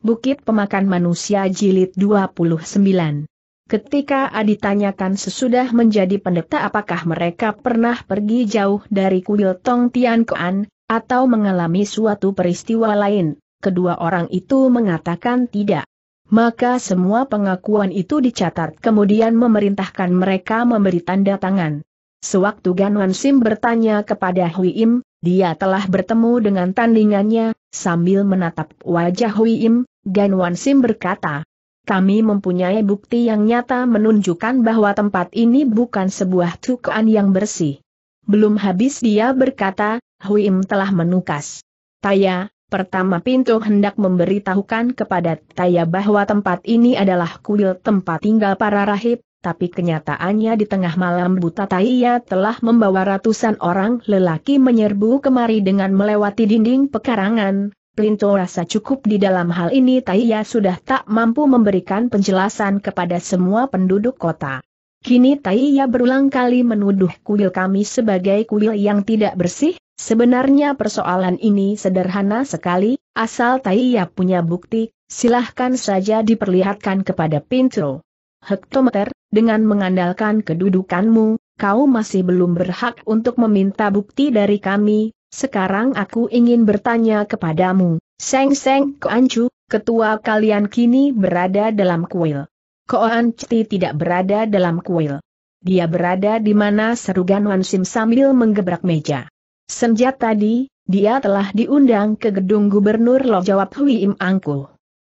Bukit Pemakan Manusia Jilid 29. Ketika ditanyakan sesudah menjadi pendeta apakah mereka pernah pergi jauh dari kuil Tong Tian Koan, atau mengalami suatu peristiwa lain, kedua orang itu mengatakan tidak. Maka semua pengakuan itu dicatat kemudian memerintahkan mereka memberi tanda tangan. Sewaktu Gan Wan Sim bertanya kepada Hui Im, dia telah bertemu dengan tandingannya, sambil menatap wajah Hui Im, Gan Wan Sim berkata, kami mempunyai bukti yang nyata menunjukkan bahwa tempat ini bukan sebuah tukuan yang bersih. Belum habis dia berkata, Huim telah menukas. Taya, pertama pintu hendak memberitahukan kepada Taya bahwa tempat ini adalah kuil tempat tinggal para rahib, tapi kenyataannya di tengah malam buta Taya telah membawa ratusan orang lelaki menyerbu kemari dengan melewati dinding pekarangan, Plinto rasa cukup di dalam hal ini Taiya sudah tak mampu memberikan penjelasan kepada semua penduduk kota. Kini Taiya berulang kali menuduh kuil kami sebagai kuil yang tidak bersih, sebenarnya persoalan ini sederhana sekali, asal Taiya punya bukti, silahkan saja diperlihatkan kepada Pinto. Hektometer, dengan mengandalkan kedudukanmu, kau masih belum berhak untuk meminta bukti dari kami, sekarang aku ingin bertanya kepadamu, Seng Seng Koancu, ketua kalian kini berada dalam kuil. Koan tidak berada dalam kuil. Dia berada di mana serugan Wan Sim sambil menggebrak meja. Senjat tadi, dia telah diundang ke gedung Gubernur Lo jawab Hui Im Angku.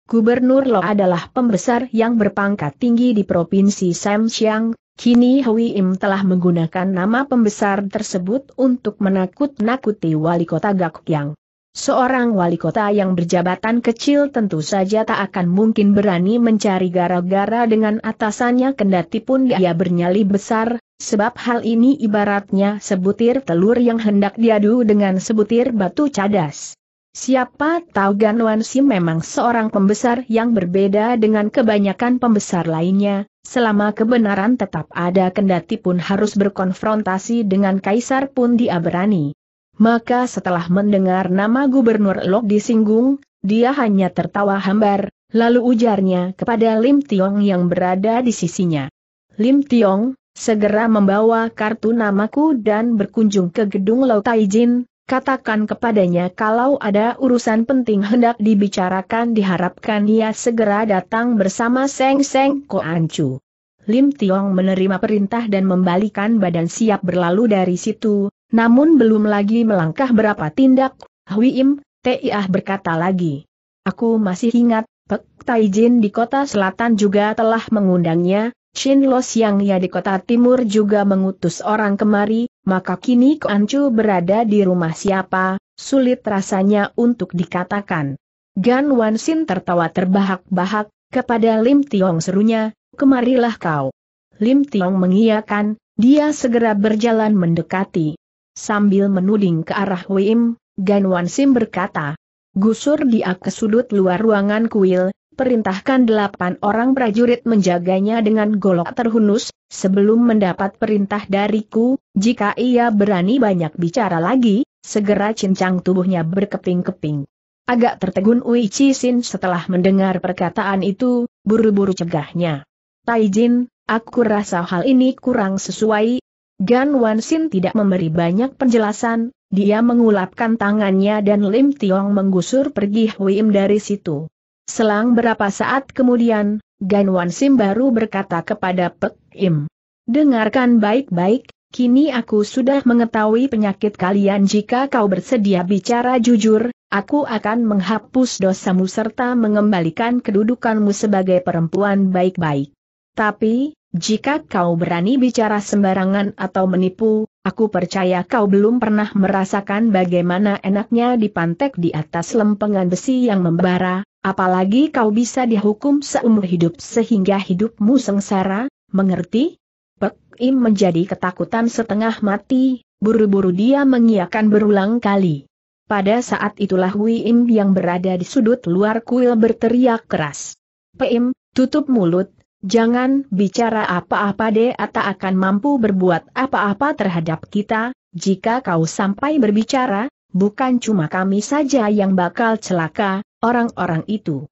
Gubernur Lo adalah pembesar yang berpangkat tinggi di Provinsi Sam Siang, Kini Hui Im telah menggunakan nama pembesar tersebut untuk menakut-nakuti wali kota Gakyang. Seorang wali kota yang berjabatan kecil tentu saja tak akan mungkin berani mencari gara-gara dengan atasannya kendati pun dia bernyali besar, sebab hal ini ibaratnya sebutir telur yang hendak diadu dengan sebutir batu cadas. Siapa tahu Ganwan Si memang seorang pembesar yang berbeda dengan kebanyakan pembesar lainnya, selama kebenaran tetap ada kendati pun harus berkonfrontasi dengan kaisar pun dia berani. Maka setelah mendengar nama gubernur Lok disinggung, dia hanya tertawa hambar, lalu ujarnya kepada Lim Tiong yang berada di sisinya. Lim Tiong, segera membawa kartu namaku dan berkunjung ke gedung Lau Taijin, katakan kepadanya kalau ada urusan penting hendak dibicarakan diharapkan ia segera datang bersama Seng Seng Ko Ancu. Lim Tiong menerima perintah dan membalikan badan siap berlalu dari situ, namun belum lagi melangkah berapa tindak, Hui Im, Tiah berkata lagi. Aku masih ingat, Pek Taijin di kota selatan juga telah mengundangnya, Shin Lo Siang ya di kota timur juga mengutus orang kemari, maka kini Koancu berada di rumah siapa, sulit rasanya untuk dikatakan. Gan Wan Sin tertawa terbahak-bahak, kepada Lim Tiong serunya, kemarilah kau. Lim Tiong mengiyakan, dia segera berjalan mendekati. Sambil menuding ke arah Wim, Gan Wan Sim berkata, gusur dia ke sudut luar ruangan kuil, perintahkan delapan orang prajurit menjaganya dengan golok terhunus, sebelum mendapat perintah dariku, jika ia berani banyak bicara lagi, segera cincang tubuhnya berkeping-keping. Agak tertegun Ui Cisin setelah mendengar perkataan itu, buru-buru cegahnya. Taijin, aku rasa hal ini kurang sesuai. Gan Wansin tidak memberi banyak penjelasan, dia mengulapkan tangannya dan Lim Tiong menggusur pergi Huim dari situ. Selang berapa saat kemudian, Gan Wan Sim baru berkata kepada Pek Im. Dengarkan baik-baik, kini aku sudah mengetahui penyakit kalian jika kau bersedia bicara jujur, aku akan menghapus dosamu serta mengembalikan kedudukanmu sebagai perempuan baik-baik. Tapi, jika kau berani bicara sembarangan atau menipu, aku percaya kau belum pernah merasakan bagaimana enaknya dipantek di atas lempengan besi yang membara, apalagi kau bisa dihukum seumur hidup sehingga hidupmu sengsara, mengerti? Pek Im menjadi ketakutan setengah mati, buru-buru dia mengiyakan berulang kali. Pada saat itulah Wi Im yang berada di sudut luar kuil berteriak keras. Im, tutup mulut, jangan bicara apa-apa deh tak akan mampu berbuat apa-apa terhadap kita, jika kau sampai berbicara, bukan cuma kami saja yang bakal celaka, orang-orang itu.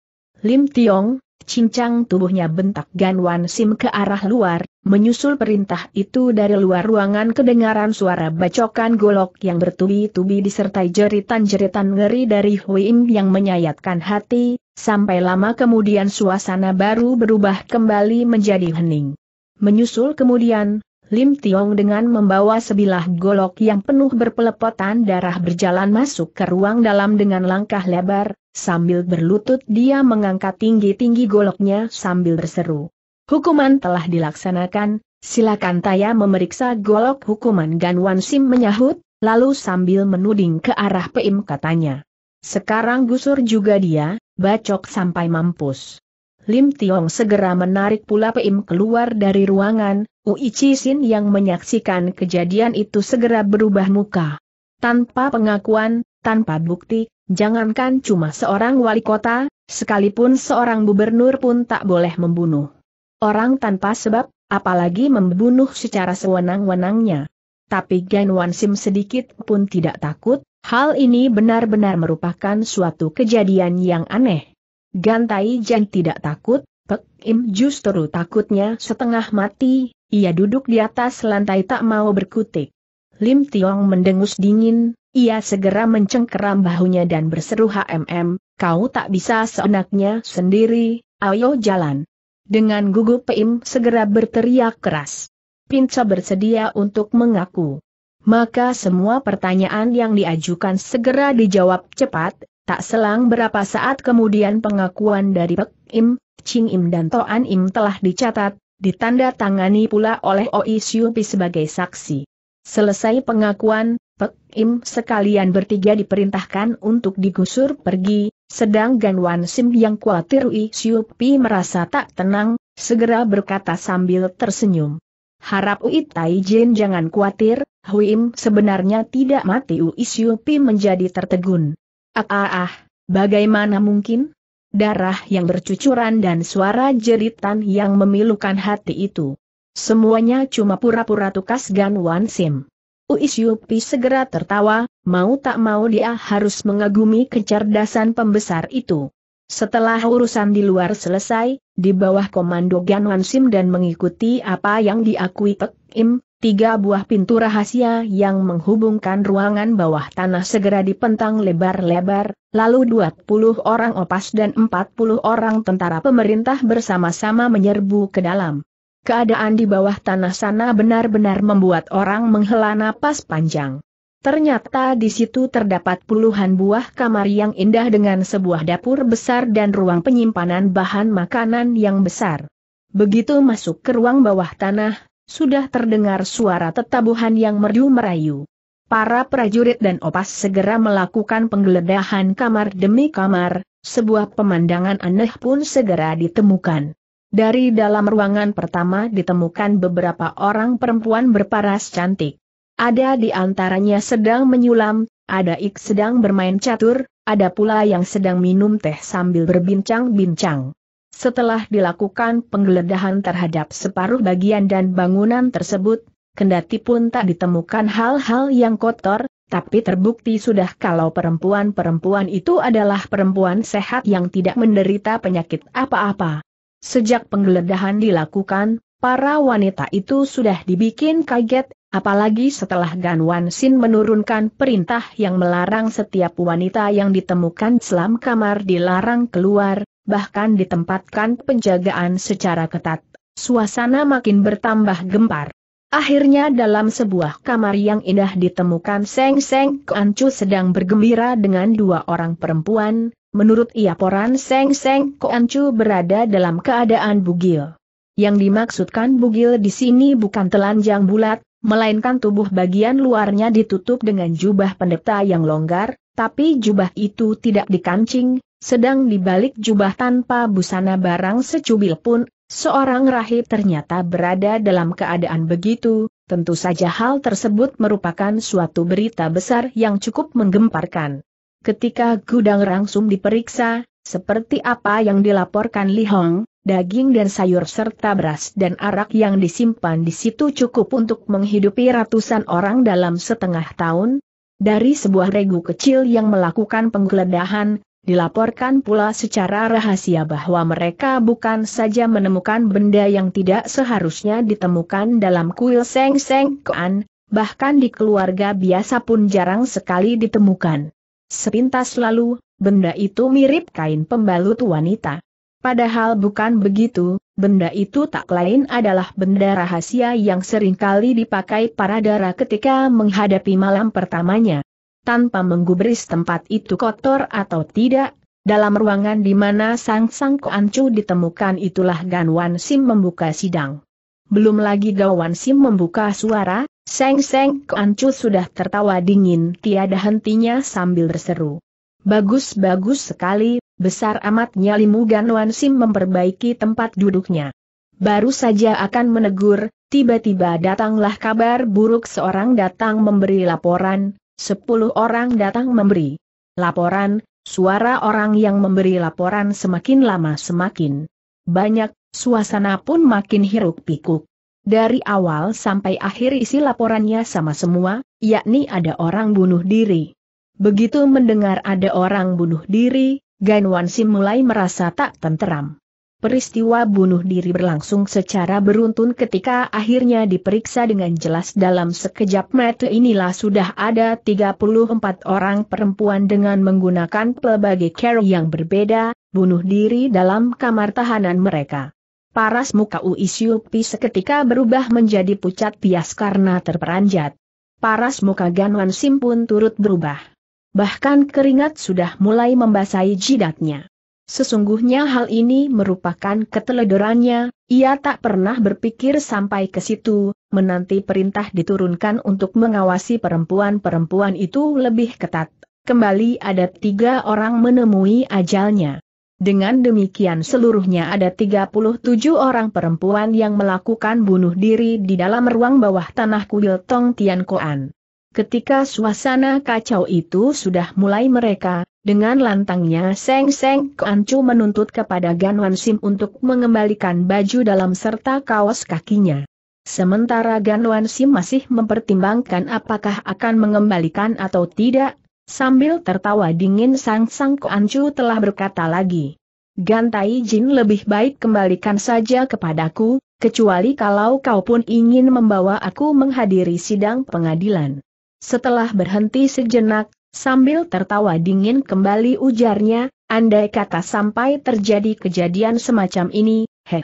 Lim Tiong, cincang tubuhnya bentak Gan Wan Sim ke arah luar, menyusul perintah itu dari luar ruangan kedengaran suara bacokan golok yang bertubi-tubi disertai jeritan-jeritan ngeri dari Huim yang menyayatkan hati, sampai lama kemudian suasana baru berubah kembali menjadi hening. Menyusul kemudian, Lim Tiong dengan membawa sebilah golok yang penuh berpelepotan darah berjalan masuk ke ruang dalam dengan langkah lebar, Sambil berlutut dia mengangkat tinggi-tinggi goloknya sambil berseru. Hukuman telah dilaksanakan, silakan Taya memeriksa golok hukuman Ganwan Sim menyahut, lalu sambil menuding ke arah Peim katanya. Sekarang gusur juga dia, bacok sampai mampus. Lim Tiong segera menarik pula Peim keluar dari ruangan, Ui Sin yang menyaksikan kejadian itu segera berubah muka. Tanpa pengakuan, tanpa bukti, Jangankan cuma seorang wali kota, sekalipun seorang gubernur pun tak boleh membunuh. Orang tanpa sebab, apalagi membunuh secara sewenang-wenangnya. Tapi Gan Wan Sim sedikit pun tidak takut, hal ini benar-benar merupakan suatu kejadian yang aneh. Gan Tai Jan tidak takut, Pek Im justru takutnya setengah mati, ia duduk di atas lantai tak mau berkutik. Lim Tiong mendengus dingin, ia segera mencengkeram bahunya dan berseru HMM, kau tak bisa seenaknya sendiri, ayo jalan. Dengan gugup Peim segera berteriak keras. Pinca bersedia untuk mengaku. Maka semua pertanyaan yang diajukan segera dijawab cepat, tak selang berapa saat kemudian pengakuan dari Pek Im, Ching Im dan Toan Im telah dicatat, ditanda tangani pula oleh Oi Siupi sebagai saksi. Selesai pengakuan, Pek Im sekalian bertiga diperintahkan untuk digusur pergi, sedang Gan Wan Sim yang khawatir Ui Siu Pi merasa tak tenang, segera berkata sambil tersenyum. Harap Ui Tai Jin jangan khawatir, Im sebenarnya tidak mati Ui Siu Pi menjadi tertegun. Ah ah ah, bagaimana mungkin? Darah yang bercucuran dan suara jeritan yang memilukan hati itu. Semuanya cuma pura-pura tukas Gan Wan Sim. Uis Yupi segera tertawa, mau tak mau dia harus mengagumi kecerdasan pembesar itu. Setelah urusan di luar selesai, di bawah komando Gan Wan Sim dan mengikuti apa yang diakui Pek Im, tiga buah pintu rahasia yang menghubungkan ruangan bawah tanah segera dipentang lebar-lebar, lalu 20 orang opas dan 40 orang tentara pemerintah bersama-sama menyerbu ke dalam. Keadaan di bawah tanah sana benar-benar membuat orang menghela napas panjang. Ternyata di situ terdapat puluhan buah kamar yang indah dengan sebuah dapur besar dan ruang penyimpanan bahan makanan yang besar. Begitu masuk ke ruang bawah tanah, sudah terdengar suara tetabuhan yang merdu merayu. Para prajurit dan opas segera melakukan penggeledahan kamar demi kamar, sebuah pemandangan aneh pun segera ditemukan. Dari dalam ruangan pertama ditemukan beberapa orang perempuan berparas cantik. Ada di antaranya sedang menyulam, ada ik sedang bermain catur, ada pula yang sedang minum teh sambil berbincang-bincang. Setelah dilakukan penggeledahan terhadap separuh bagian dan bangunan tersebut, kendati pun tak ditemukan hal-hal yang kotor, tapi terbukti sudah kalau perempuan-perempuan itu adalah perempuan sehat yang tidak menderita penyakit apa-apa. Sejak penggeledahan dilakukan, para wanita itu sudah dibikin kaget, apalagi setelah Gan Wan Sin menurunkan perintah yang melarang setiap wanita yang ditemukan selam kamar dilarang keluar, bahkan ditempatkan penjagaan secara ketat. Suasana makin bertambah gempar. Akhirnya dalam sebuah kamar yang indah ditemukan Seng Seng Keancu sedang bergembira dengan dua orang perempuan, Menurut Iaporan Seng Seng Koancu berada dalam keadaan bugil. Yang dimaksudkan bugil di sini bukan telanjang bulat, melainkan tubuh bagian luarnya ditutup dengan jubah pendeta yang longgar, tapi jubah itu tidak dikancing, sedang dibalik jubah tanpa busana barang secubil pun, seorang rahib ternyata berada dalam keadaan begitu, tentu saja hal tersebut merupakan suatu berita besar yang cukup menggemparkan. Ketika gudang langsung diperiksa, seperti apa yang dilaporkan Li Hong, daging dan sayur serta beras dan arak yang disimpan di situ cukup untuk menghidupi ratusan orang dalam setengah tahun. Dari sebuah regu kecil yang melakukan penggeledahan, dilaporkan pula secara rahasia bahwa mereka bukan saja menemukan benda yang tidak seharusnya ditemukan dalam kuil Seng Seng Koan, bahkan di keluarga biasa pun jarang sekali ditemukan. Sepintas lalu, benda itu mirip kain pembalut wanita. Padahal bukan begitu, benda itu tak lain adalah benda rahasia yang sering kali dipakai para dara ketika menghadapi malam pertamanya tanpa menggubris tempat itu kotor atau tidak, dalam ruangan di mana sang-sang koancu ditemukan itulah Ganwan Sim membuka sidang. Belum lagi Gawan Sim membuka suara, Seng-seng koancu sudah tertawa dingin tiada hentinya sambil berseru. Bagus-bagus sekali, besar amat nyalimu Ganwan Sim memperbaiki tempat duduknya. Baru saja akan menegur, tiba-tiba datanglah kabar buruk seorang datang memberi laporan, Sepuluh orang datang memberi laporan, suara orang yang memberi laporan semakin lama semakin banyak, suasana pun makin hiruk pikuk. Dari awal sampai akhir isi laporannya sama semua, yakni ada orang bunuh diri. Begitu mendengar ada orang bunuh diri, Ganwan Sim mulai merasa tak tenteram. Peristiwa bunuh diri berlangsung secara beruntun ketika akhirnya diperiksa dengan jelas dalam sekejap mata inilah sudah ada 34 orang perempuan dengan menggunakan pelbagai cara yang berbeda, bunuh diri dalam kamar tahanan mereka. Paras muka Uisyupi seketika berubah menjadi pucat pias karena terperanjat. Paras muka Ganwan Sim pun turut berubah. Bahkan keringat sudah mulai membasahi jidatnya. Sesungguhnya hal ini merupakan keteledorannya, ia tak pernah berpikir sampai ke situ, menanti perintah diturunkan untuk mengawasi perempuan-perempuan itu lebih ketat. Kembali ada tiga orang menemui ajalnya. Dengan demikian seluruhnya ada 37 orang perempuan yang melakukan bunuh diri di dalam ruang bawah tanah kuil Tong Tian Koan. Ketika suasana kacau itu sudah mulai mereka, dengan lantangnya Seng Seng Koancu menuntut kepada Ganwan Sim untuk mengembalikan baju dalam serta kaos kakinya. Sementara Ganwan Sim masih mempertimbangkan apakah akan mengembalikan atau tidak, sambil tertawa dingin Sang Sang Koancu telah berkata lagi. Gantai Jin lebih baik kembalikan saja kepadaku, kecuali kalau kau pun ingin membawa aku menghadiri sidang pengadilan. Setelah berhenti sejenak, Sambil tertawa dingin kembali ujarnya, andai kata sampai terjadi kejadian semacam ini, heh,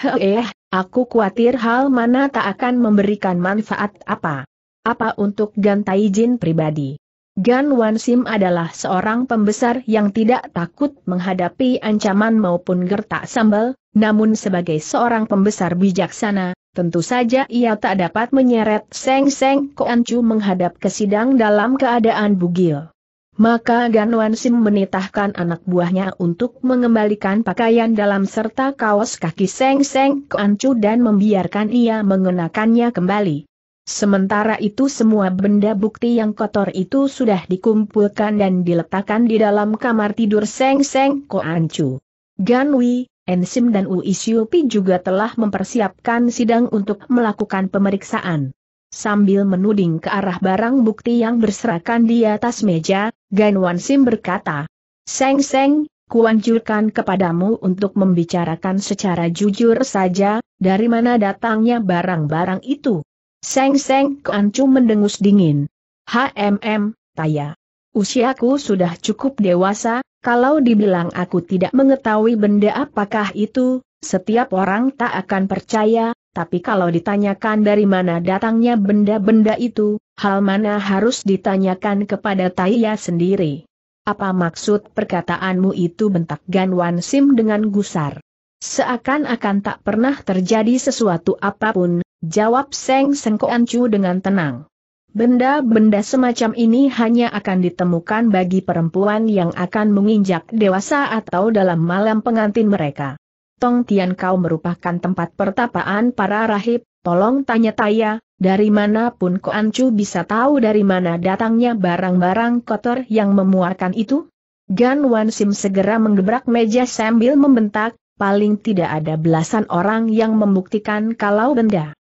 heh, aku khawatir hal mana tak akan memberikan manfaat apa. Apa untuk Gantai Jin pribadi? Gan Wan Sim adalah seorang pembesar yang tidak takut menghadapi ancaman maupun gertak sambal, namun sebagai seorang pembesar bijaksana, Tentu saja ia tak dapat menyeret Seng Seng Koancu menghadap ke sidang dalam keadaan bugil. Maka Ganwan Sim menitahkan anak buahnya untuk mengembalikan pakaian dalam serta kaos kaki Seng Seng Koancu dan membiarkan ia mengenakannya kembali. Sementara itu semua benda bukti yang kotor itu sudah dikumpulkan dan diletakkan di dalam kamar tidur Seng Seng Koancu. Ganwi, Ensim dan Uisyupi juga telah mempersiapkan sidang untuk melakukan pemeriksaan. Sambil menuding ke arah barang bukti yang berserakan di atas meja, Ganwan Sim berkata, Seng Seng, kuanjurkan kepadamu untuk membicarakan secara jujur saja, dari mana datangnya barang-barang itu. Seng Seng Kuancu mendengus dingin. HMM, Taya. Usiaku sudah cukup dewasa, kalau dibilang aku tidak mengetahui benda apakah itu, setiap orang tak akan percaya, tapi kalau ditanyakan dari mana datangnya benda-benda itu, hal mana harus ditanyakan kepada Taya sendiri. Apa maksud perkataanmu itu bentak Ganwan Sim dengan gusar? Seakan-akan tak pernah terjadi sesuatu apa pun, jawab Seng Sengkoancu dengan tenang. Benda-benda semacam ini hanya akan ditemukan bagi perempuan yang akan menginjak dewasa atau dalam malam pengantin mereka. Tong Tian Kau merupakan tempat pertapaan para rahib, tolong tanya Taya, dari mana pun Ko Ancu bisa tahu dari mana datangnya barang-barang kotor yang memuarkan itu? Gan Wan Sim segera menggebrak meja sambil membentak, paling tidak ada belasan orang yang membuktikan kalau benda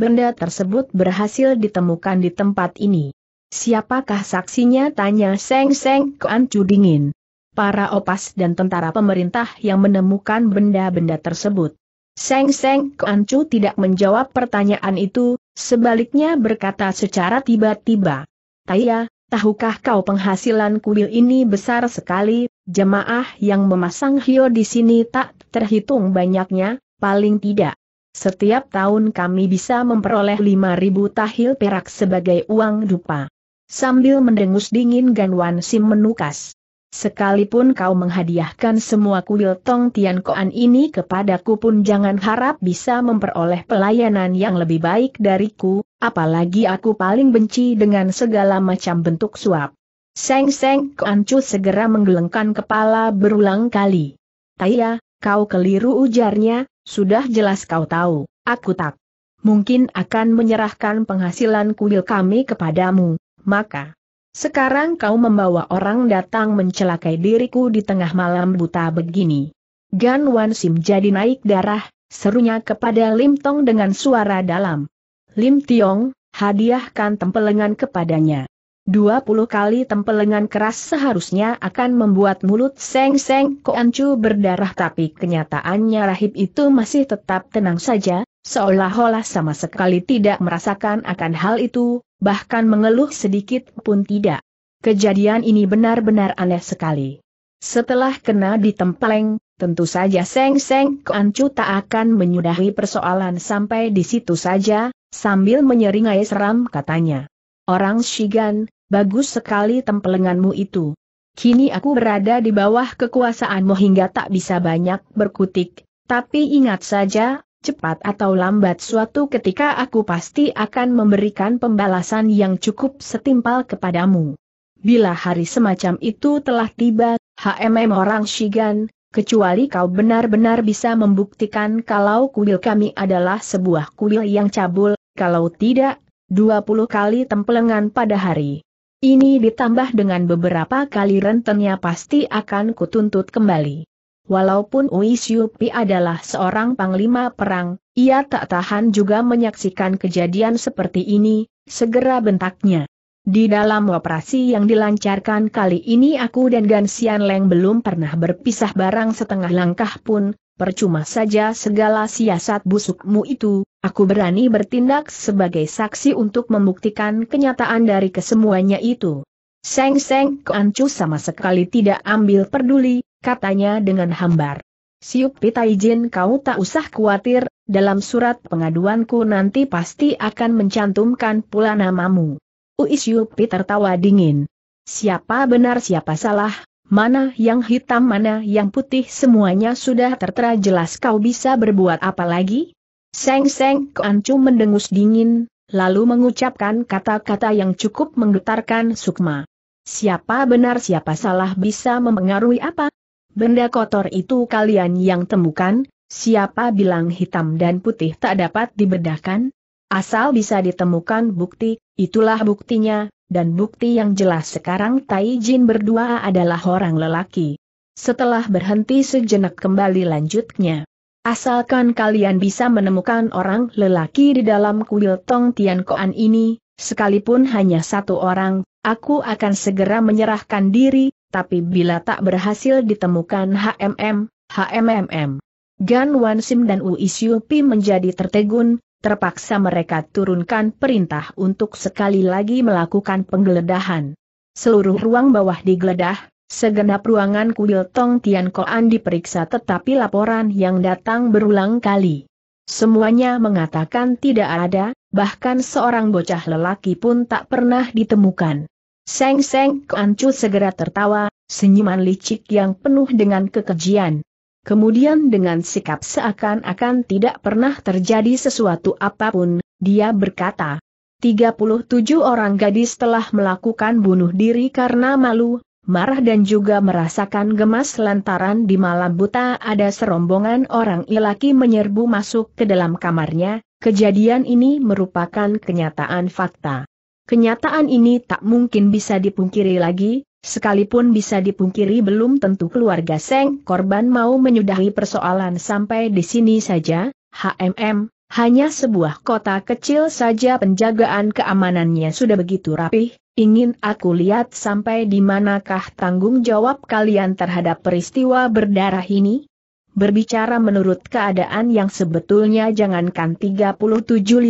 benda tersebut berhasil ditemukan di tempat ini. Siapakah saksinya? Tanya Seng Seng Kuan Chu dingin. para opas dan tentara pemerintah yang menemukan benda-benda tersebut. Seng Seng Keancu tidak menjawab pertanyaan itu, sebaliknya berkata secara tiba-tiba. Taya, tahukah kau penghasilan kuil ini besar sekali, jemaah yang memasang hio di sini tak terhitung banyaknya, paling tidak. Setiap tahun kami bisa memperoleh 5.000 tahil perak sebagai uang dupa. Sambil mendengus dingin Ganwan Sim menukas. Sekalipun kau menghadiahkan semua kuil Tong Tian Koan ini kepadaku pun jangan harap bisa memperoleh pelayanan yang lebih baik dariku, apalagi aku paling benci dengan segala macam bentuk suap. Seng Seng Koan Chu segera menggelengkan kepala berulang kali. Taya, kau keliru ujarnya, sudah jelas kau tahu, aku tak mungkin akan menyerahkan penghasilan kuil kami kepadamu, maka sekarang kau membawa orang datang mencelakai diriku di tengah malam buta begini. Gan Wan Sim jadi naik darah, serunya kepada Lim Tong dengan suara dalam. Lim Tiong, hadiahkan tempelengan kepadanya. Dua puluh kali tempelengan keras seharusnya akan membuat mulut Seng Seng Koancu berdarah tapi kenyataannya rahib itu masih tetap tenang saja, seolah-olah sama sekali tidak merasakan akan hal itu, bahkan mengeluh sedikit pun tidak. Kejadian ini benar-benar aneh sekali. Setelah kena ditempeleng, tentu saja Seng Seng Kuancu tak akan menyudahi persoalan sampai di situ saja, sambil menyeringai seram katanya. Orang Shigan, bagus sekali tempelenganmu itu. Kini aku berada di bawah kekuasaanmu hingga tak bisa banyak berkutik, tapi ingat saja, cepat atau lambat suatu ketika aku pasti akan memberikan pembalasan yang cukup setimpal kepadamu. Bila hari semacam itu telah tiba, HMM orang Shigan, kecuali kau benar-benar bisa membuktikan kalau kuil kami adalah sebuah kuil yang cabul, kalau tidak, 20 kali tempelengan pada hari. Ini ditambah dengan beberapa kali rentennya pasti akan kutuntut kembali. Walaupun Ui Pi adalah seorang panglima perang, ia tak tahan juga menyaksikan kejadian seperti ini, segera bentaknya. Di dalam operasi yang dilancarkan kali ini aku dan Gansian Leng belum pernah berpisah barang setengah langkah pun, percuma saja segala siasat busukmu itu, aku berani bertindak sebagai saksi untuk membuktikan kenyataan dari kesemuanya itu. Seng Seng Keancu sama sekali tidak ambil peduli, katanya dengan hambar. Siup Pitaijin kau tak usah khawatir, dalam surat pengaduanku nanti pasti akan mencantumkan pula namamu. Ui Siupi tertawa dingin. Siapa benar siapa salah, mana yang hitam mana yang putih semuanya sudah tertera jelas kau bisa berbuat apa lagi? Seng Seng Keancu mendengus dingin, lalu mengucapkan kata-kata yang cukup menggetarkan Sukma. Siapa benar siapa salah bisa mempengaruhi apa? Benda kotor itu kalian yang temukan, siapa bilang hitam dan putih tak dapat dibedakan? Asal bisa ditemukan bukti, itulah buktinya, dan bukti yang jelas sekarang Tai Jin berdua adalah orang lelaki. Setelah berhenti sejenak kembali lanjutnya. Asalkan kalian bisa menemukan orang lelaki di dalam kuil Tong Tian Koan ini, sekalipun hanya satu orang, aku akan segera menyerahkan diri, tapi bila tak berhasil ditemukan HMM, HMMM. Gan Wan Sim dan Ui Siupi menjadi tertegun, terpaksa mereka turunkan perintah untuk sekali lagi melakukan penggeledahan. Seluruh ruang bawah digeledah, segenap ruangan kuil Tong Tian Koan diperiksa tetapi laporan yang datang berulang kali. Semuanya mengatakan tidak ada, bahkan seorang bocah lelaki pun tak pernah ditemukan. Seng Seng Kuancu segera tertawa, senyuman licik yang penuh dengan kekejian. Kemudian dengan sikap seakan-akan tidak pernah terjadi sesuatu apa pun, dia berkata, 37 orang gadis telah melakukan bunuh diri karena malu, marah dan juga merasakan gemas lantaran di malam buta ada serombongan orang lelaki menyerbu masuk ke dalam kamarnya, kejadian ini merupakan kenyataan fakta. Kenyataan ini tak mungkin bisa dipungkiri lagi, sekalipun bisa dipungkiri belum tentu keluarga Seng korban mau menyudahi persoalan sampai di sini saja, HMM, hanya sebuah kota kecil saja penjagaan keamanannya sudah begitu rapih, Ingin aku lihat sampai di manakah tanggung jawab kalian terhadap peristiwa berdarah ini? Berbicara menurut keadaan yang sebetulnya jangankan 37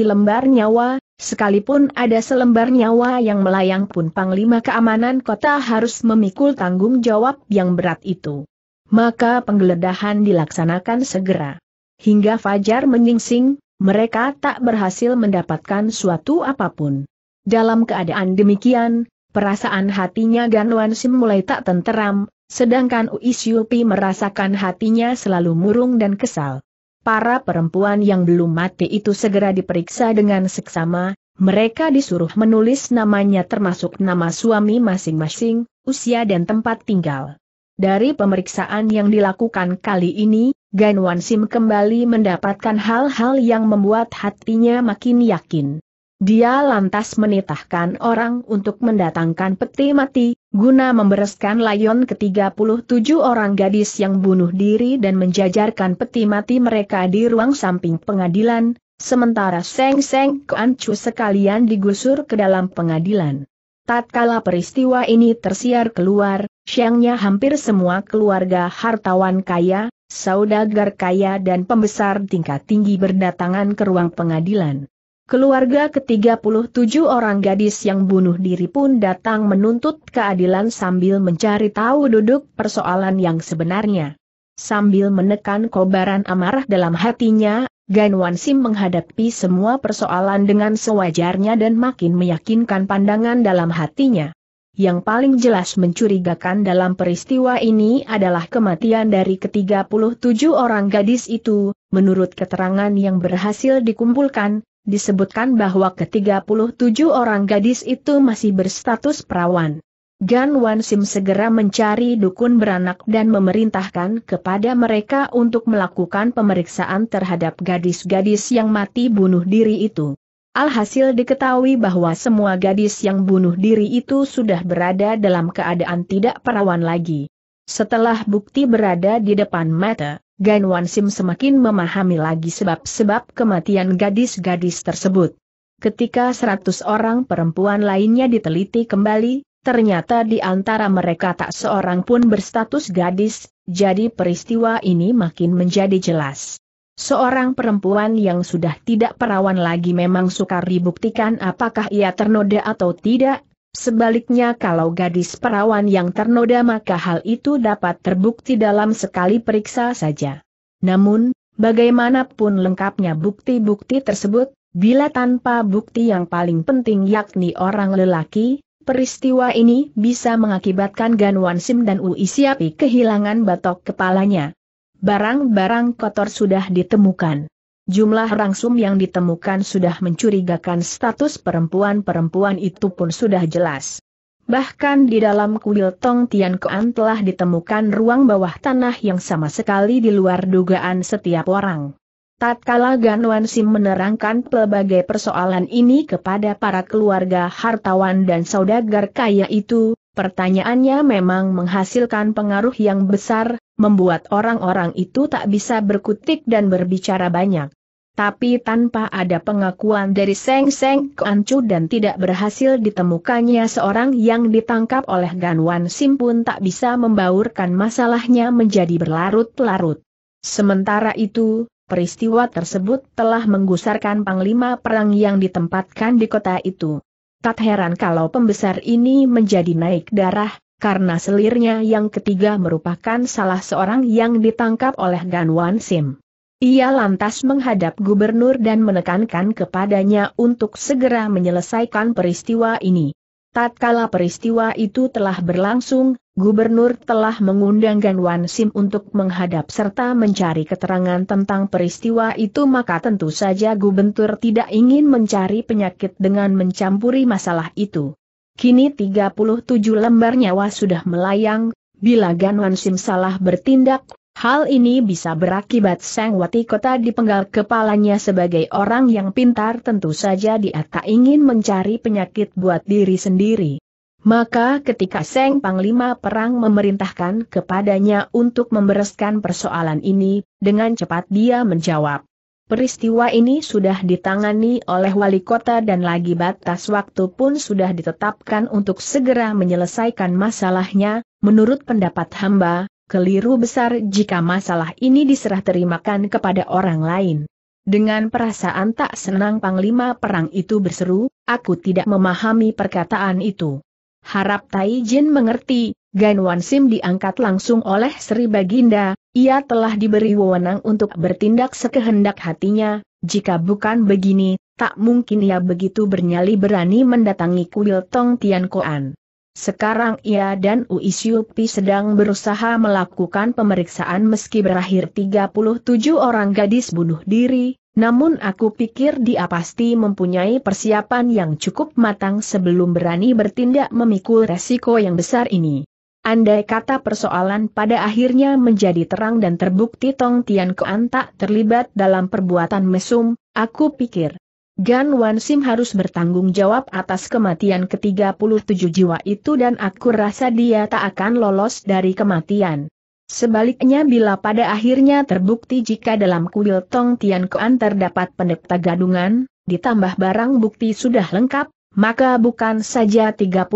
lembar nyawa, sekalipun ada selembar nyawa yang melayang pun Panglima Keamanan Kota harus memikul tanggung jawab yang berat itu. Maka penggeledahan dilaksanakan segera. Hingga Fajar menyingsing, mereka tak berhasil mendapatkan suatu apa pun. Dalam keadaan demikian, perasaan hatinya Ganwan Sim mulai tak tenteram, sedangkan Uisyupi merasakan hatinya selalu murung dan kesal. Para perempuan yang belum mati itu segera diperiksa dengan seksama, mereka disuruh menulis namanya termasuk nama suami masing-masing, usia dan tempat tinggal. Dari pemeriksaan yang dilakukan kali ini, Gan Sim kembali mendapatkan hal-hal yang membuat hatinya makin yakin. Dia lantas menitahkan orang untuk mendatangkan peti mati, guna membereskan layon ke-37 orang gadis yang bunuh diri dan menjajarkan peti mati mereka di ruang samping pengadilan, sementara Seng Seng Keancu sekalian digusur ke dalam pengadilan. Tatkala peristiwa ini tersiar keluar, siangnya hampir semua keluarga hartawan kaya, saudagar kaya dan pembesar tingkat tinggi berdatangan ke ruang pengadilan. Keluarga ke-37 orang gadis yang bunuh diri pun datang menuntut keadilan sambil mencari tahu duduk persoalan yang sebenarnya. Sambil menekan kobaran amarah dalam hatinya, Gan Sim menghadapi semua persoalan dengan sewajarnya dan makin meyakinkan pandangan dalam hatinya. Yang paling jelas mencurigakan dalam peristiwa ini adalah kematian dari ke-37 orang gadis itu, menurut keterangan yang berhasil dikumpulkan, disebutkan bahwa ke-37 orang gadis itu masih berstatus perawan. Gan Wan Sim segera mencari dukun beranak dan memerintahkan kepada mereka untuk melakukan pemeriksaan terhadap gadis-gadis yang mati bunuh diri itu. Alhasil diketahui bahwa semua gadis yang bunuh diri itu sudah berada dalam keadaan tidak perawan lagi. Setelah bukti berada di depan mata, Gan Wan Sim semakin memahami lagi sebab-sebab kematian gadis-gadis tersebut. Ketika seratus orang perempuan lainnya diteliti kembali, ternyata di antara mereka tak seorang pun berstatus gadis, jadi peristiwa ini makin menjadi jelas. Seorang perempuan yang sudah tidak perawan lagi memang sukar dibuktikan apakah ia ternoda atau tidak, Sebaliknya kalau gadis perawan yang ternoda maka hal itu dapat terbukti dalam sekali periksa saja. Namun, bagaimanapun lengkapnya bukti-bukti tersebut, bila tanpa bukti yang paling penting yakni orang lelaki, peristiwa ini bisa mengakibatkan Ganwan Sim dan Ui Siapi kehilangan batok kepalanya. Barang-barang kotor sudah ditemukan. Jumlah rangsum yang ditemukan sudah mencurigakan status perempuan-perempuan itu pun sudah jelas. Bahkan di dalam kuil Tong Tian Koan telah ditemukan ruang bawah tanah yang sama sekali di luar dugaan setiap orang. Tatkala Ganwan Sim menerangkan pelbagai persoalan ini kepada para keluarga hartawan dan saudagar kaya itu, pertanyaannya memang menghasilkan pengaruh yang besar, membuat orang-orang itu tak bisa berkutik dan berbicara banyak tapi tanpa ada pengakuan dari Seng Seng Keancu dan tidak berhasil ditemukannya seorang yang ditangkap oleh Ganwan Sim pun tak bisa membaurkan masalahnya menjadi berlarut-larut. Sementara itu, peristiwa tersebut telah menggusarkan panglima perang yang ditempatkan di kota itu. Tak heran kalau pembesar ini menjadi naik darah, karena selirnya yang ketiga merupakan salah seorang yang ditangkap oleh Ganwan Sim. Ia lantas menghadap gubernur dan menekankan kepadanya untuk segera menyelesaikan peristiwa ini. Tatkala peristiwa itu telah berlangsung, gubernur telah mengundang Ganwan Sim untuk menghadap serta mencari keterangan tentang peristiwa itu maka tentu saja gubernur tidak ingin mencari penyakit dengan mencampuri masalah itu. Kini 37 lembar nyawa sudah melayang, bila Ganwan Sim salah bertindak, Hal ini bisa berakibat Sang Wati Kota dipenggal kepalanya sebagai orang yang pintar tentu saja dia tak ingin mencari penyakit buat diri sendiri. Maka ketika Seng Panglima Perang memerintahkan kepadanya untuk membereskan persoalan ini, dengan cepat dia menjawab. Peristiwa ini sudah ditangani oleh wali kota dan lagi batas waktu pun sudah ditetapkan untuk segera menyelesaikan masalahnya, menurut pendapat hamba, keliru besar jika masalah ini diserah terimakan kepada orang lain. Dengan perasaan tak senang Panglima Perang itu berseru, aku tidak memahami perkataan itu. Harap Tai Jin mengerti, Gan Wan Sim diangkat langsung oleh Sri Baginda, ia telah diberi wewenang untuk bertindak sekehendak hatinya, jika bukan begini, tak mungkin ia begitu bernyali berani mendatangi kuil Tong Tian Koan. Sekarang ia dan Ui Siupi sedang berusaha melakukan pemeriksaan meski berakhir 37 orang gadis bunuh diri, namun aku pikir dia pasti mempunyai persiapan yang cukup matang sebelum berani bertindak memikul resiko yang besar ini. Andai kata persoalan pada akhirnya menjadi terang dan terbukti Tong Tian Koan tak terlibat dalam perbuatan mesum, aku pikir. Gan Wan Sim harus bertanggung jawab atas kematian ke-37 jiwa itu dan aku rasa dia tak akan lolos dari kematian. Sebaliknya bila pada akhirnya terbukti jika dalam kuil Tong Tian Koan terdapat pendeta gadungan, ditambah barang bukti sudah lengkap, maka bukan saja 37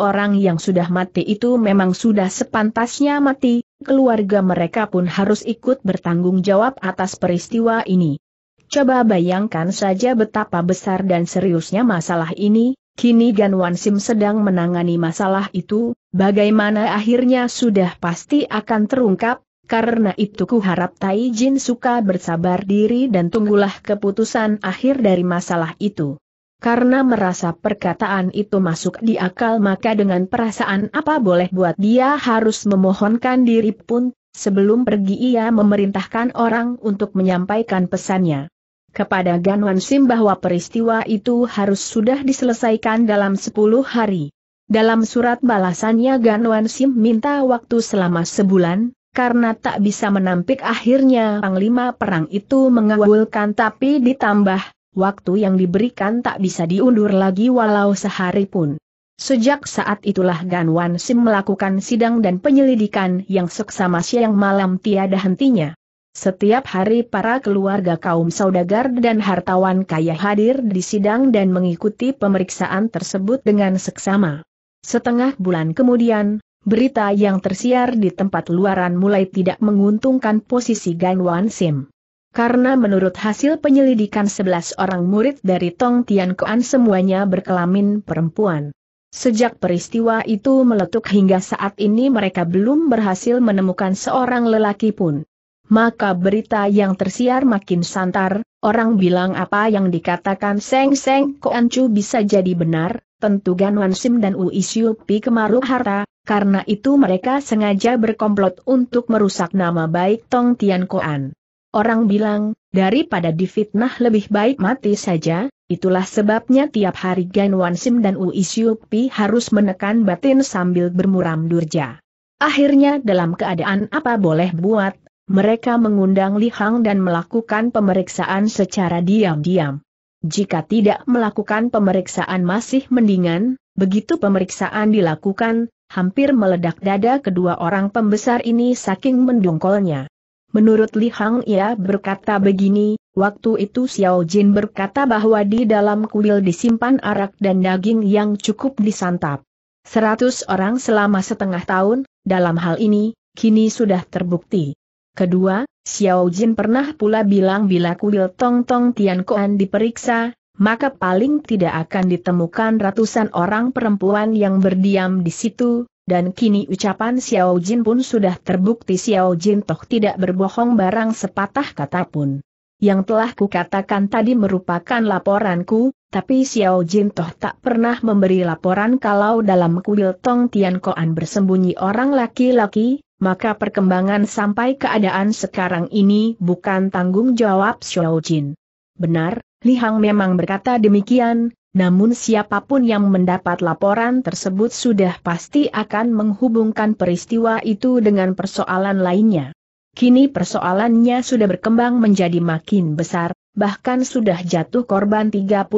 orang yang sudah mati itu memang sudah sepantasnya mati, keluarga mereka pun harus ikut bertanggung jawab atas peristiwa ini. Coba bayangkan saja betapa besar dan seriusnya masalah ini, kini Gan Wan Sim sedang menangani masalah itu, bagaimana akhirnya sudah pasti akan terungkap, karena itu ku harap Tai Jin suka bersabar diri dan tunggulah keputusan akhir dari masalah itu. Karena merasa perkataan itu masuk di akal maka dengan perasaan apa boleh buat dia harus memohonkan diri pun, sebelum pergi ia memerintahkan orang untuk menyampaikan pesannya. Kepada Ganwan Sim bahwa peristiwa itu harus sudah diselesaikan dalam 10 hari. Dalam surat balasannya Ganwan Sim minta waktu selama sebulan, karena tak bisa menampik akhirnya Panglima Perang itu mengawulkan tapi ditambah waktu yang diberikan tak bisa diundur lagi walau sehari pun. Sejak saat itulah Gan Wan Sim melakukan sidang dan penyelidikan yang seksama siang malam tiada hentinya. Setiap hari para keluarga kaum saudagar dan hartawan kaya hadir di sidang dan mengikuti pemeriksaan tersebut dengan seksama. Setengah bulan kemudian, berita yang tersiar di tempat luaran mulai tidak menguntungkan posisi Gan Wan Sim. Karena menurut hasil penyelidikan 11 orang murid dari Tong Tian Koan semuanya berkelamin perempuan. Sejak peristiwa itu meletuk hingga saat ini mereka belum berhasil menemukan seorang lelaki pun. Maka berita yang tersiar makin santar, orang bilang apa yang dikatakan Seng Seng Koan Chu bisa jadi benar, tentu Gan Wan Sim dan Ui Siu Pi kemaruh harta, karena itu mereka sengaja berkomplot untuk merusak nama baik Tong Tian Koan. Orang bilang, daripada difitnah lebih baik mati saja, itulah sebabnya tiap hari Gan Wan Sim dan Ui Pi harus menekan batin sambil bermuram durja. Akhirnya dalam keadaan apa boleh buat, mereka mengundang Li Hang dan melakukan pemeriksaan secara diam-diam. Jika tidak melakukan pemeriksaan masih mendingan, begitu pemeriksaan dilakukan, hampir meledak dada kedua orang pembesar ini saking mendongkolnya. Menurut Li Hang ia berkata begini, waktu itu Xiao Jin berkata bahwa di dalam kuil disimpan arak dan daging yang cukup disantap. Seratus orang selama setengah tahun, dalam hal ini, kini sudah terbukti. Kedua, Xiao Jin pernah pula bilang bila kuil Tong Tong Tian Koan diperiksa, maka paling tidak akan ditemukan ratusan orang perempuan yang berdiam di situ, dan kini ucapan Xiao Jin pun sudah terbukti Xiao Jin toh tidak berbohong barang sepatah kata pun. Yang telah kukatakan tadi merupakan laporanku, tapi Xiao Jin toh tak pernah memberi laporan kalau dalam kuil Tong Tian Koan bersembunyi orang laki-laki, maka perkembangan sampai keadaan sekarang ini bukan tanggung jawab Xiao Jin. Benar, Li Hang memang berkata demikian, namun siapa pun yang mendapat laporan tersebut sudah pasti akan menghubungkan peristiwa itu dengan persoalan lainnya. Kini persoalannya sudah berkembang menjadi makin besar, bahkan sudah jatuh korban 37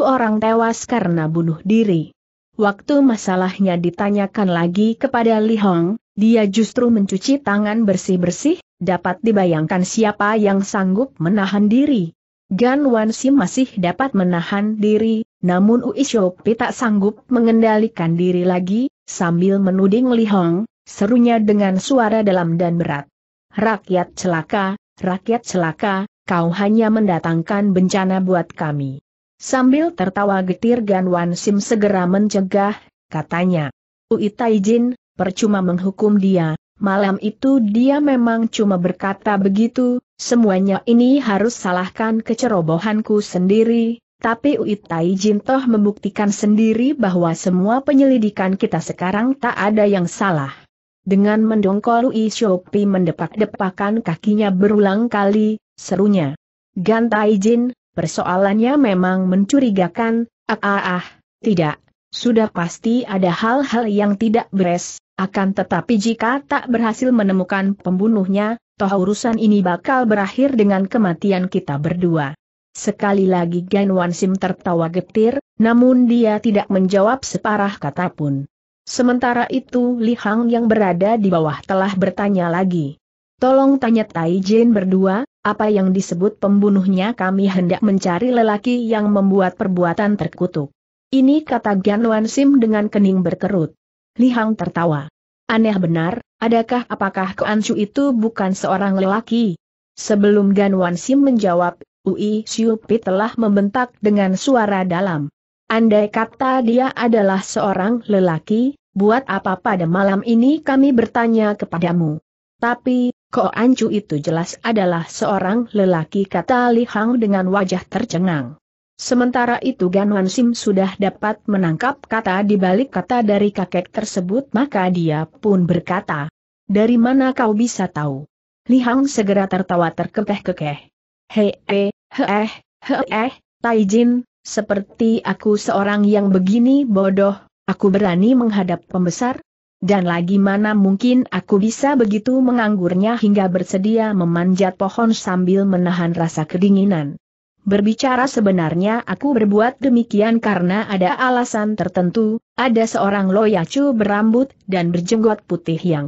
orang tewas karena bunuh diri. Waktu masalahnya ditanyakan lagi kepada Li Hong, dia justru mencuci tangan bersih-bersih, dapat dibayangkan siapa yang sanggup menahan diri. Gan Wansi masih dapat menahan diri, namun Uishopi tak sanggup mengendalikan diri lagi, sambil menuding Li Hong, serunya dengan suara dalam dan berat. Rakyat celaka, rakyat celaka, kau hanya mendatangkan bencana buat kami. Sambil tertawa getir Gan Wansim segera mencegah, katanya. Ui Taijin, percuma menghukum dia, Malam itu dia memang cuma berkata begitu, semuanya ini harus salahkan kecerobohanku sendiri, tapi Uit Taijin toh membuktikan sendiri bahwa semua penyelidikan kita sekarang tak ada yang salah. Dengan mendongkol Ui Shopi mendepak-depakan kakinya berulang kali, serunya. Gan Taijin, persoalannya memang mencurigakan, ah ah ah, tidak, sudah pasti ada hal-hal yang tidak beres, akan tetapi jika tak berhasil menemukan pembunuhnya, toh urusan ini bakal berakhir dengan kematian kita berdua. Sekali lagi Gan Wansim tertawa getir, namun dia tidak menjawab separah kata pun. Sementara itu Li Hang yang berada di bawah telah bertanya lagi. Tolong tanya Tai Jin berdua, apa yang disebut pembunuhnya kami hendak mencari lelaki yang membuat perbuatan terkutuk. Ini kata Gan Wansim dengan kening berkerut. Li Hang tertawa. Aneh benar, adakah apakah Koancu itu bukan seorang lelaki? Sebelum Gan Wansim menjawab, Ui Siupi telah membentak dengan suara dalam. Andai kata dia adalah seorang lelaki, buat apa pada malam ini kami bertanya kepadamu? Tapi, Koancu itu jelas adalah seorang lelaki kata Li Hang dengan wajah tercengang. Sementara itu Gan Sim sudah dapat menangkap kata di balik kata dari kakek tersebut maka dia pun berkata, Dari mana kau bisa tahu? Li Hang segera tertawa terkekeh-kekeh. Hei, eh, heh, heh, Taijin, seperti aku seorang yang begini bodoh, aku berani menghadap pembesar? Dan lagi mana mungkin aku bisa begitu menganggurnya hingga bersedia memanjat pohon sambil menahan rasa kedinginan. Berbicara sebenarnya aku berbuat demikian karena ada alasan tertentu, ada seorang loyacu berambut dan berjenggot putih yang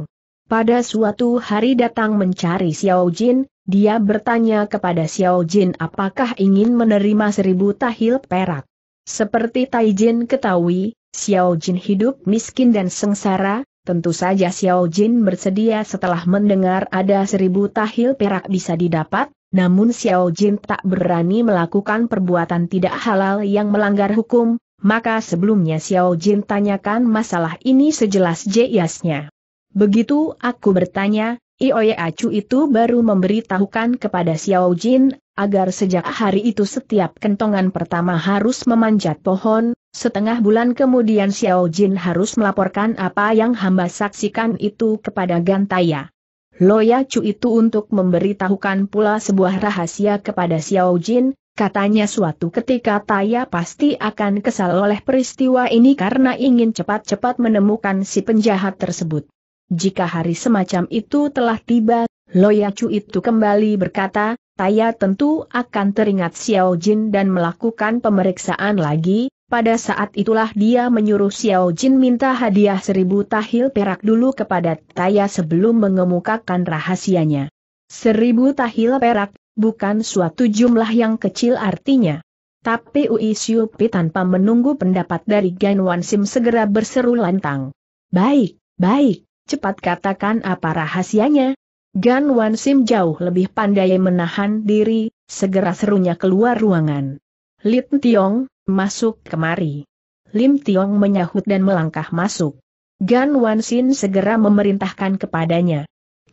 pada suatu hari datang mencari Xiao Jin, dia bertanya kepada Xiao Jin apakah ingin menerima seribu tahil perak. Seperti Tai Jin ketahui, Xiao Jin hidup miskin dan sengsara, tentu saja Xiao Jin bersedia setelah mendengar ada seribu tahil perak bisa didapat, namun Xiao Jin tak berani melakukan perbuatan tidak halal yang melanggar hukum, maka sebelumnya Xiao Jin tanyakan masalah ini sejelas jelasnya. Begitu aku bertanya, Ioye Acu itu baru memberitahukan kepada Xiao Jin, agar sejak hari itu setiap kentongan pertama harus memanjat pohon, setengah bulan kemudian Xiao Jin harus melaporkan apa yang hamba saksikan itu kepada Gantaya. Loya Chu itu untuk memberitahukan pula sebuah rahasia kepada Xiao Jin, katanya suatu ketika Taya pasti akan kesal oleh peristiwa ini karena ingin cepat-cepat menemukan si penjahat tersebut. Jika hari semacam itu telah tiba, Loya Chu itu kembali berkata, Taya tentu akan teringat Xiao Jin dan melakukan pemeriksaan lagi, pada saat itulah dia menyuruh Xiao Jin minta hadiah seribu tahil perak dulu kepada Taya sebelum mengemukakan rahasianya. Seribu tahil perak, bukan suatu jumlah yang kecil artinya. Tapi Ui Siupi tanpa menunggu pendapat dari Gan Sim segera berseru lantang. Baik, baik, cepat katakan apa rahasianya. Gan Sim jauh lebih pandai menahan diri, segera serunya keluar ruangan. Lin Tiong, masuk kemari. Lim Tiong menyahut dan melangkah masuk. Gan Wansin segera memerintahkan kepadanya.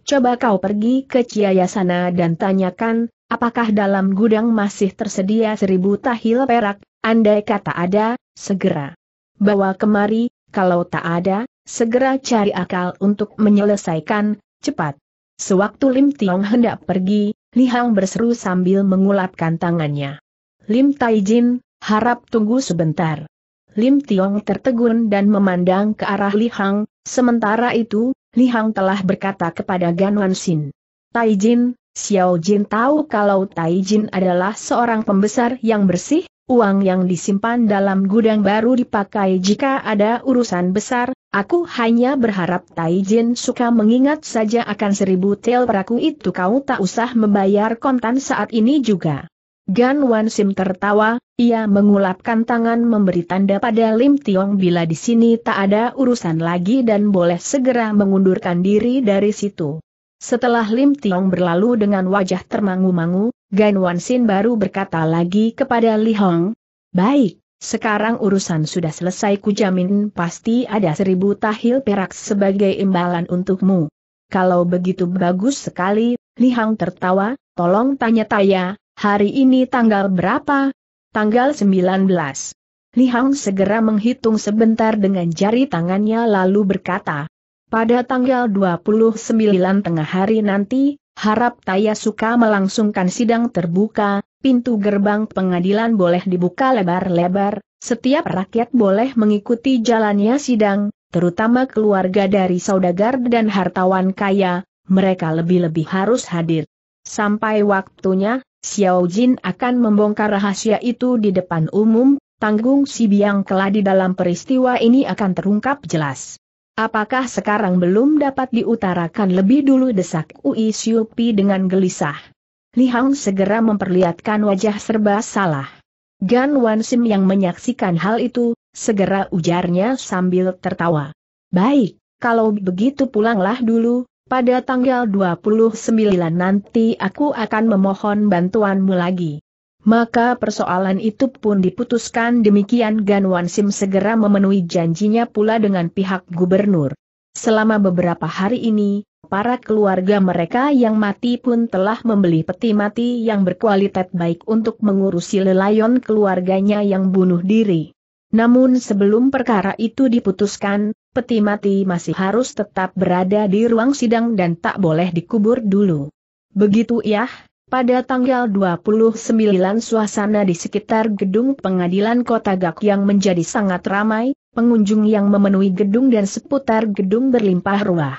Coba kau pergi ke Ciaya sana dan tanyakan, apakah dalam gudang masih tersedia seribu tahil perak, andai kata ada, segera. Bawa kemari, kalau tak ada, segera cari akal untuk menyelesaikan, cepat. Sewaktu Lim Tiong hendak pergi, Li Hang berseru sambil mengulapkan tangannya. Lim Taijin, harap tunggu sebentar. Lim Tiong tertegun dan memandang ke arah Li Hang, sementara itu, Li Hang telah berkata kepada Gan Wansin. Tai Jin, Xiao Jin tahu kalau Tai Jin adalah seorang pembesar yang bersih, uang yang disimpan dalam gudang baru dipakai jika ada urusan besar, aku hanya berharap Taijin suka mengingat saja akan seribu tel peraku itu kau tak usah membayar kontan saat ini juga. Gan Wan Sim tertawa, ia mengulapkan tangan memberi tanda pada Lim Tiong bila di sini tak ada urusan lagi dan boleh segera mengundurkan diri dari situ. Setelah Lim Tiong berlalu dengan wajah termangu-mangu, Gan Wan Sin baru berkata lagi kepada Li Hong, Baik, sekarang urusan sudah selesai kujamin pasti ada seribu tahil perak sebagai imbalan untukmu. Kalau begitu bagus sekali, Li Hong tertawa, tolong tanya-tanya, Hari ini tanggal berapa? Tanggal 19. Li Hang segera menghitung sebentar dengan jari tangannya lalu berkata, pada tanggal 29 tengah hari nanti, harap Taya suka melangsungkan sidang terbuka, pintu gerbang pengadilan boleh dibuka lebar-lebar, setiap rakyat boleh mengikuti jalannya sidang, terutama keluarga dari saudagar dan hartawan kaya, mereka lebih-lebih harus hadir. Sampai waktunya, Xiao Jin akan membongkar rahasia itu di depan umum, tanggung si biang keladi di dalam peristiwa ini akan terungkap jelas. Apakah sekarang belum dapat diutarakan lebih dulu desak Ui Siupi dengan gelisah. Li Hang segera memperlihatkan wajah serba salah. Gan Wan Sim yang menyaksikan hal itu, segera ujarnya sambil tertawa. Baik, kalau begitu pulanglah dulu, pada tanggal 29 nanti aku akan memohon bantuanmu lagi. Maka persoalan itu pun diputuskan demikian Gan Sim segera memenuhi janjinya pula dengan pihak gubernur. Selama beberapa hari ini, para keluarga mereka yang mati pun telah membeli peti mati yang berkualitas baik untuk mengurusi lelayon keluarganya yang bunuh diri. Namun sebelum perkara itu diputuskan, peti mati masih harus tetap berada di ruang sidang dan tak boleh dikubur dulu. Begitu ya, pada tanggal 29 suasana di sekitar gedung pengadilan kota Gak yang menjadi sangat ramai, pengunjung yang memenuhi gedung dan seputar gedung berlimpah ruah.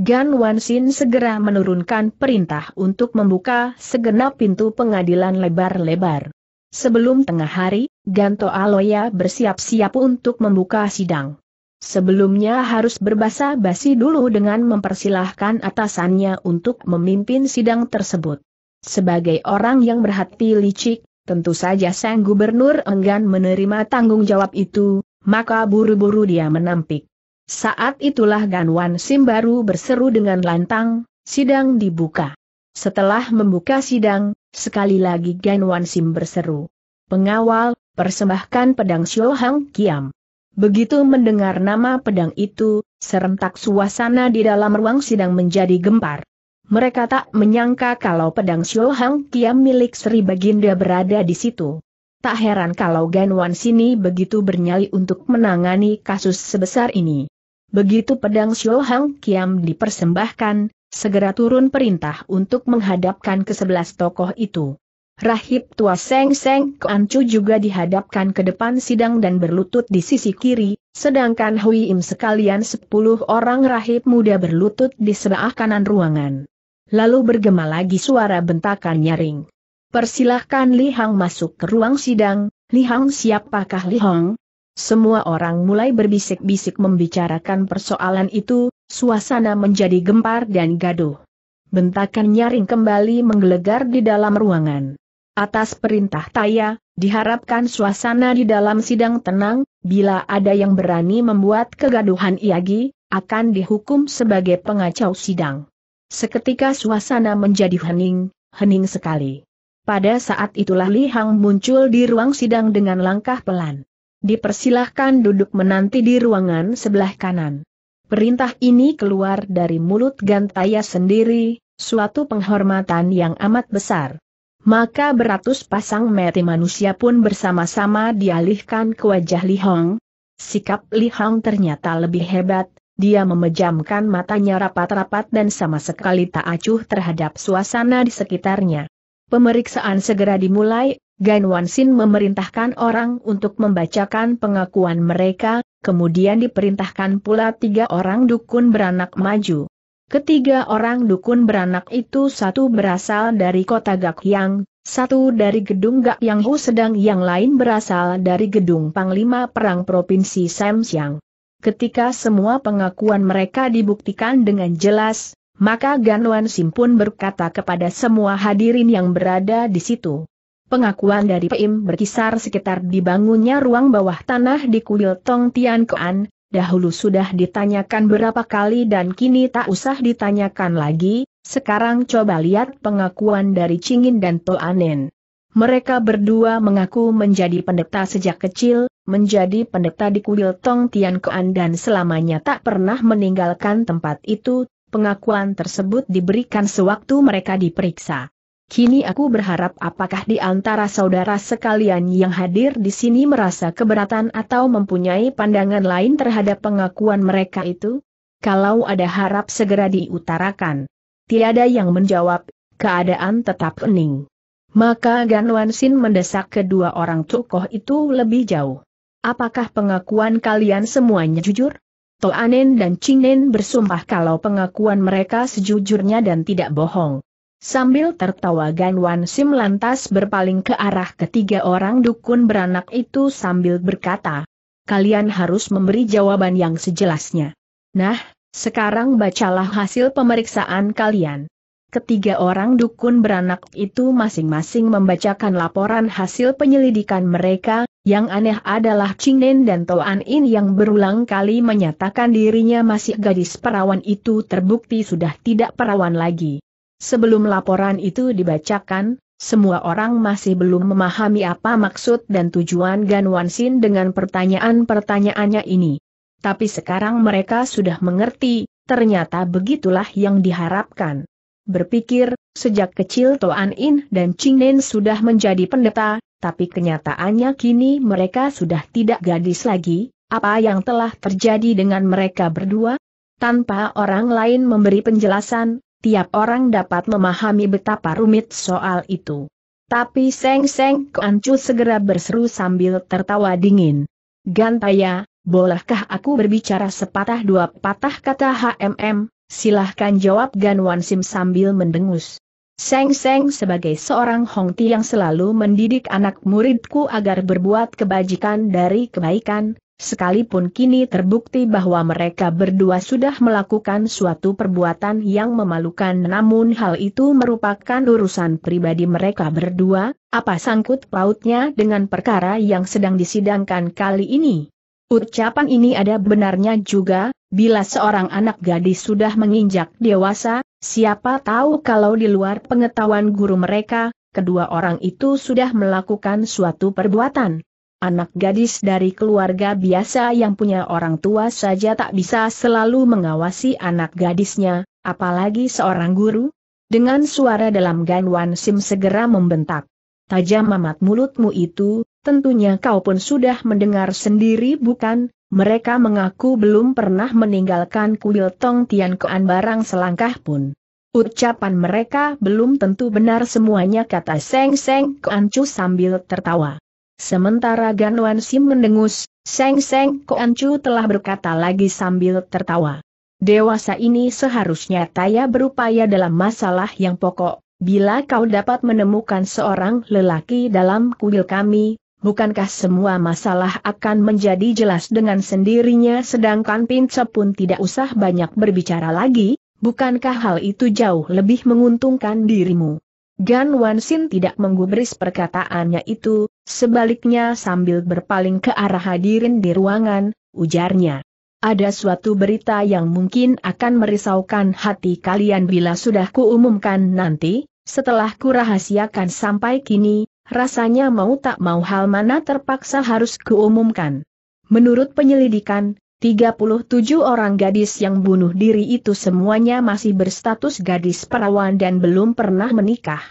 Gan Wansin segera menurunkan perintah untuk membuka segenap pintu pengadilan lebar-lebar. Sebelum tengah hari, Ganto Aloya bersiap-siap untuk membuka sidang. Sebelumnya harus berbasa basi dulu dengan mempersilahkan atasannya untuk memimpin sidang tersebut. Sebagai orang yang berhati licik, tentu saja sang gubernur enggan menerima tanggung jawab itu, maka buru-buru dia menampik. Saat itulah Ganwan Sim baru berseru dengan lantang, sidang dibuka. Setelah membuka sidang, sekali lagi Ganwan Sim berseru. Pengawal, persembahkan pedang Xiao Hang Kiam. Begitu mendengar nama pedang itu, serentak suasana di dalam ruang sidang menjadi gempar. Mereka tak menyangka kalau pedang Xiao Hang Kiam milik Sri Baginda berada di situ. Tak heran kalau Ganwan sini begitu bernyali untuk menangani kasus sebesar ini. Begitu pedang Xiao Hang Kiam dipersembahkan, segera turun perintah untuk menghadapkan ke sebelas tokoh itu. Rahib tua Seng Seng Keancu juga dihadapkan ke depan sidang dan berlutut di sisi kiri, sedangkan Hui Im sekalian sepuluh orang rahib muda berlutut di sebelah kanan ruangan. Lalu bergema lagi suara bentakan nyaring. Persilahkan Li Hang masuk ke ruang sidang, Li Hang siapakah Li Hang? Semua orang mulai berbisik-bisik membicarakan persoalan itu, suasana menjadi gempar dan gaduh. Bentakan nyaring kembali menggelegar di dalam ruangan. Atas perintah Taya, diharapkan suasana di dalam sidang tenang, bila ada yang berani membuat kegaduhan Iagi, akan dihukum sebagai pengacau sidang. Seketika suasana menjadi hening, hening sekali. Pada saat itulah Li Hang muncul di ruang sidang dengan langkah pelan. Dipersilahkan duduk menanti di ruangan sebelah kanan. Perintah ini keluar dari mulut Gantaya sendiri, suatu penghormatan yang amat besar. Maka beratus pasang mati manusia pun bersama-sama dialihkan ke wajah Li Hong. Sikap Li Hong ternyata lebih hebat, dia memejamkan matanya rapat-rapat dan sama sekali tak acuh terhadap suasana di sekitarnya. Pemeriksaan segera dimulai, Gan Wansin memerintahkan orang untuk membacakan pengakuan mereka, kemudian diperintahkan pula tiga orang dukun beranak maju. Ketiga orang dukun beranak itu satu berasal dari kota Gakyang, Satu dari gedung Gak Yang Hu sedang yang lain berasal dari gedung Panglima Perang Provinsi Samsiang. Ketika semua pengakuan mereka dibuktikan dengan jelas, maka Ganwan Sim pun berkata kepada semua hadirin yang berada di situ. Pengakuan dari Peim berkisar sekitar dibangunnya ruang bawah tanah di kuil Tong Tian Koan, dahulu sudah ditanyakan berapa kali dan kini tak usah ditanyakan lagi, sekarang coba lihat pengakuan dari Cingin dan Toanen. Mereka berdua mengaku menjadi pendeta sejak kecil, menjadi pendeta di kuil Tong Tian Koan dan selamanya tak pernah meninggalkan tempat itu, pengakuan tersebut diberikan sewaktu mereka diperiksa. Kini aku berharap apakah di antara saudara sekalian yang hadir di sini merasa keberatan atau mempunyai pandangan lain terhadap pengakuan mereka itu? Kalau ada harap segera diutarakan. Tiada yang menjawab, keadaan tetap hening. Maka Ganwan Sin mendesak kedua orang tokoh itu lebih jauh. Apakah pengakuan kalian semuanya jujur? Toanen dan Cingen bersumpah kalau pengakuan mereka sejujurnya dan tidak bohong. Sambil tertawa Ganwan Sim lantas berpaling ke arah ketiga orang dukun beranak itu sambil berkata, kalian harus memberi jawaban yang sejelasnya. Nah, sekarang bacalah hasil pemeriksaan kalian. Ketiga orang dukun beranak itu masing-masing membacakan laporan hasil penyelidikan mereka, yang aneh adalah Nen dan Toan In yang berulang kali menyatakan dirinya masih gadis perawan itu terbukti sudah tidak perawan lagi. Sebelum laporan itu dibacakan, semua orang masih belum memahami apa maksud dan tujuan Gan Sin dengan pertanyaan-pertanyaannya ini tapi sekarang mereka sudah mengerti, ternyata begitulah yang diharapkan. Berpikir, sejak kecil Toan In dan Ching Nen sudah menjadi pendeta, tapi kenyataannya kini mereka sudah tidak gadis lagi, apa yang telah terjadi dengan mereka berdua? Tanpa orang lain memberi penjelasan, tiap orang dapat memahami betapa rumit soal itu. Tapi Seng Seng Koancu segera berseru sambil tertawa dingin. Gantaya, bolehkah aku berbicara sepatah dua patah kata HMM, silahkan jawab Gan Sim sambil mendengus. Seng Seng sebagai seorang Hongti yang selalu mendidik anak muridku agar berbuat kebajikan dari kebaikan, sekalipun kini terbukti bahwa mereka berdua sudah melakukan suatu perbuatan yang memalukan namun hal itu merupakan urusan pribadi mereka berdua, apa sangkut pautnya dengan perkara yang sedang disidangkan kali ini? Ucapan ini ada benarnya juga, bila seorang anak gadis sudah menginjak dewasa, siapa tahu kalau di luar pengetahuan guru mereka, kedua orang itu sudah melakukan suatu perbuatan. Anak gadis dari keluarga biasa yang punya orang tua saja tak bisa selalu mengawasi anak gadisnya, apalagi seorang guru. Dengan suara dalam Ganwan Sim segera membentak. Tajam amat mulutmu itu, tentunya kau pun sudah mendengar sendiri bukan, mereka mengaku belum pernah meninggalkan kuil Tong Tian Koan barang selangkah pun. Ucapan mereka belum tentu benar semuanya kata Seng Seng Koan Chu sambil tertawa. Sementara Ganwan Sim mendengus, Seng Seng Koan Chu telah berkata lagi sambil tertawa. Dewasa ini seharusnya Taya berupaya dalam masalah yang pokok, bila kau dapat menemukan seorang lelaki dalam kuil kami, bukankah semua masalah akan menjadi jelas dengan sendirinya sedangkan Pince pun tidak usah banyak berbicara lagi, bukankah hal itu jauh lebih menguntungkan dirimu? Gan Wansin tidak menggubris perkataannya itu, sebaliknya sambil berpaling ke arah hadirin di ruangan, ujarnya. Ada suatu berita yang mungkin akan merisaukan hati kalian bila sudah kuumumkan nanti, setelah kurahasiakan sampai kini, rasanya mau tak mau hal mana terpaksa harus keumumkan. Menurut penyelidikan, 37 orang gadis yang bunuh diri itu semuanya masih berstatus gadis perawan dan belum pernah menikah.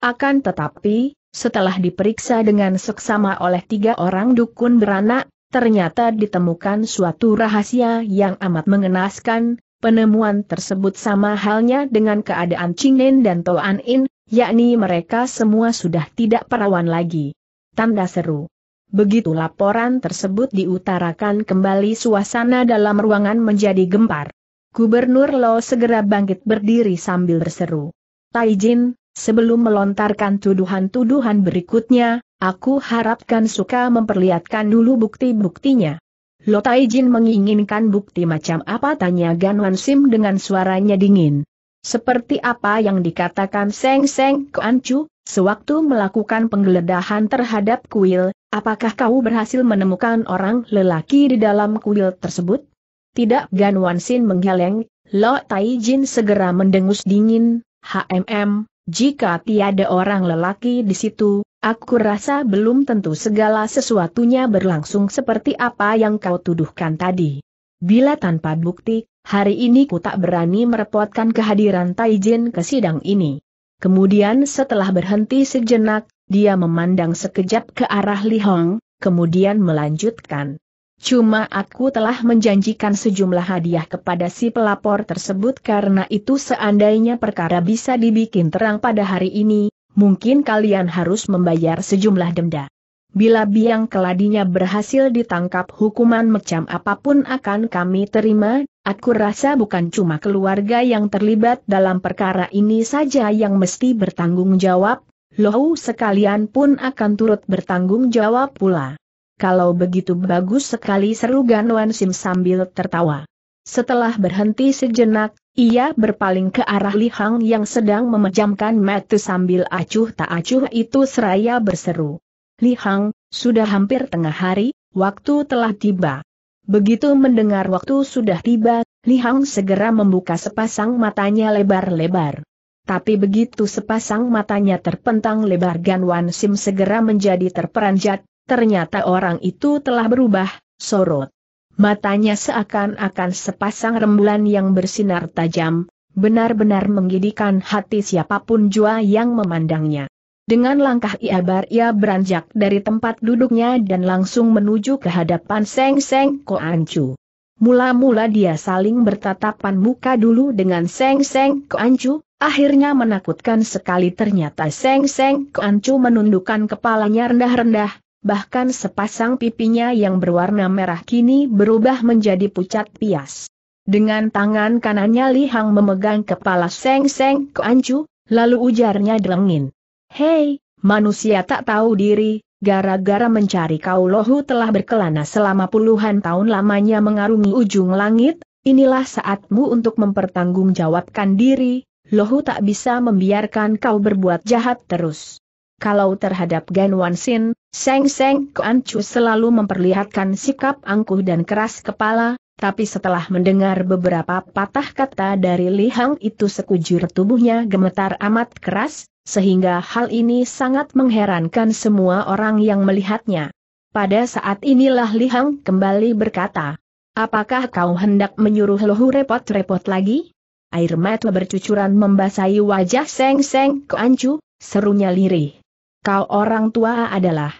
Akan tetapi, setelah diperiksa dengan seksama oleh tiga orang dukun beranak, ternyata ditemukan suatu rahasia yang amat mengenaskan, penemuan tersebut sama halnya dengan keadaan Cingen dan Toan In, yakni mereka semua sudah tidak perawan lagi. Tanda seru. Begitu laporan tersebut diutarakan kembali suasana dalam ruangan menjadi gempar. Gubernur Lo segera bangkit berdiri sambil berseru. Taijin, sebelum melontarkan tuduhan-tuduhan berikutnya, aku harapkan suka memperlihatkan dulu bukti-buktinya. Lo Taijin menginginkan bukti macam apa tanya Gan Sim dengan suaranya dingin. Seperti apa yang dikatakan Seng Seng Koancu, sewaktu melakukan penggeledahan terhadap kuil, apakah kau berhasil menemukan orang lelaki di dalam kuil tersebut? Tidak Gan Wan Sim menggeleng, Lo Taijin segera mendengus dingin, HMM, jika tiada orang lelaki di situ, Aku rasa belum tentu segala sesuatunya berlangsung seperti apa yang kau tuduhkan tadi. Bila tanpa bukti, hari ini ku tak berani merepotkan kehadiran Taijin ke sidang ini. Kemudian setelah berhenti sejenak, dia memandang sekejap ke arah Li Hong, kemudian melanjutkan. Cuma aku telah menjanjikan sejumlah hadiah kepada si pelapor tersebut karena itu seandainya perkara bisa dibikin terang pada hari ini, mungkin kalian harus membayar sejumlah denda. Bila biang keladinya berhasil ditangkap hukuman macam apa pun akan kami terima, aku rasa bukan cuma keluarga yang terlibat dalam perkara ini saja yang mesti bertanggung jawab, loh sekalian pun akan turut bertanggung jawab pula. Kalau begitu bagus sekali seru Ganwan Sim sambil tertawa. Setelah berhenti sejenak, ia berpaling ke arah Li Hang yang sedang memejamkan mata sambil acuh tak acuh itu seraya berseru. Li Hang, sudah hampir tengah hari, waktu telah tiba. Begitu mendengar waktu sudah tiba, Li Hang segera membuka sepasang matanya lebar-lebar. Tapi begitu sepasang matanya terpentang lebar Gan Wan Sim segera menjadi terperanjat, ternyata orang itu telah berubah, sorot. Matanya seakan-akan sepasang rembulan yang bersinar tajam, benar-benar menggidikkan hati siapa pun jua yang memandangnya. Dengan langkah iabar ia beranjak dari tempat duduknya dan langsung menuju ke hadapan Seng Seng Koancu. Mula-mula dia saling bertatapan muka dulu dengan Seng Seng Koancu, akhirnya menakutkan sekali ternyata Seng Seng Koancu menundukkan kepalanya rendah-rendah, bahkan sepasang pipinya yang berwarna merah kini berubah menjadi pucat pias. Dengan tangan kanannya Li Hang memegang kepala Seng Seng Koancu, lalu ujarnya delengin. Hei, manusia tak tahu diri, gara-gara mencari kau lohu telah berkelana selama puluhan tahun lamanya mengarungi ujung langit, inilah saatmu untuk mempertanggungjawabkan diri, lohu tak bisa membiarkan kau berbuat jahat terus. Kalau terhadap Gan Wan Sin, Seng Seng Kuan Chu selalu memperlihatkan sikap angkuh dan keras kepala, tapi setelah mendengar beberapa patah kata dari Li Hang itu sekujur tubuhnya gemetar amat keras, sehingga hal ini sangat mengherankan semua orang yang melihatnya. Pada saat inilah Li Hang kembali berkata, Apakah kau hendak menyuruh Lohu repot-repot lagi? Air mata bercucuran membasahi wajah Seng Seng Kuan Chu, serunya lirih. Kau orang tua adalah.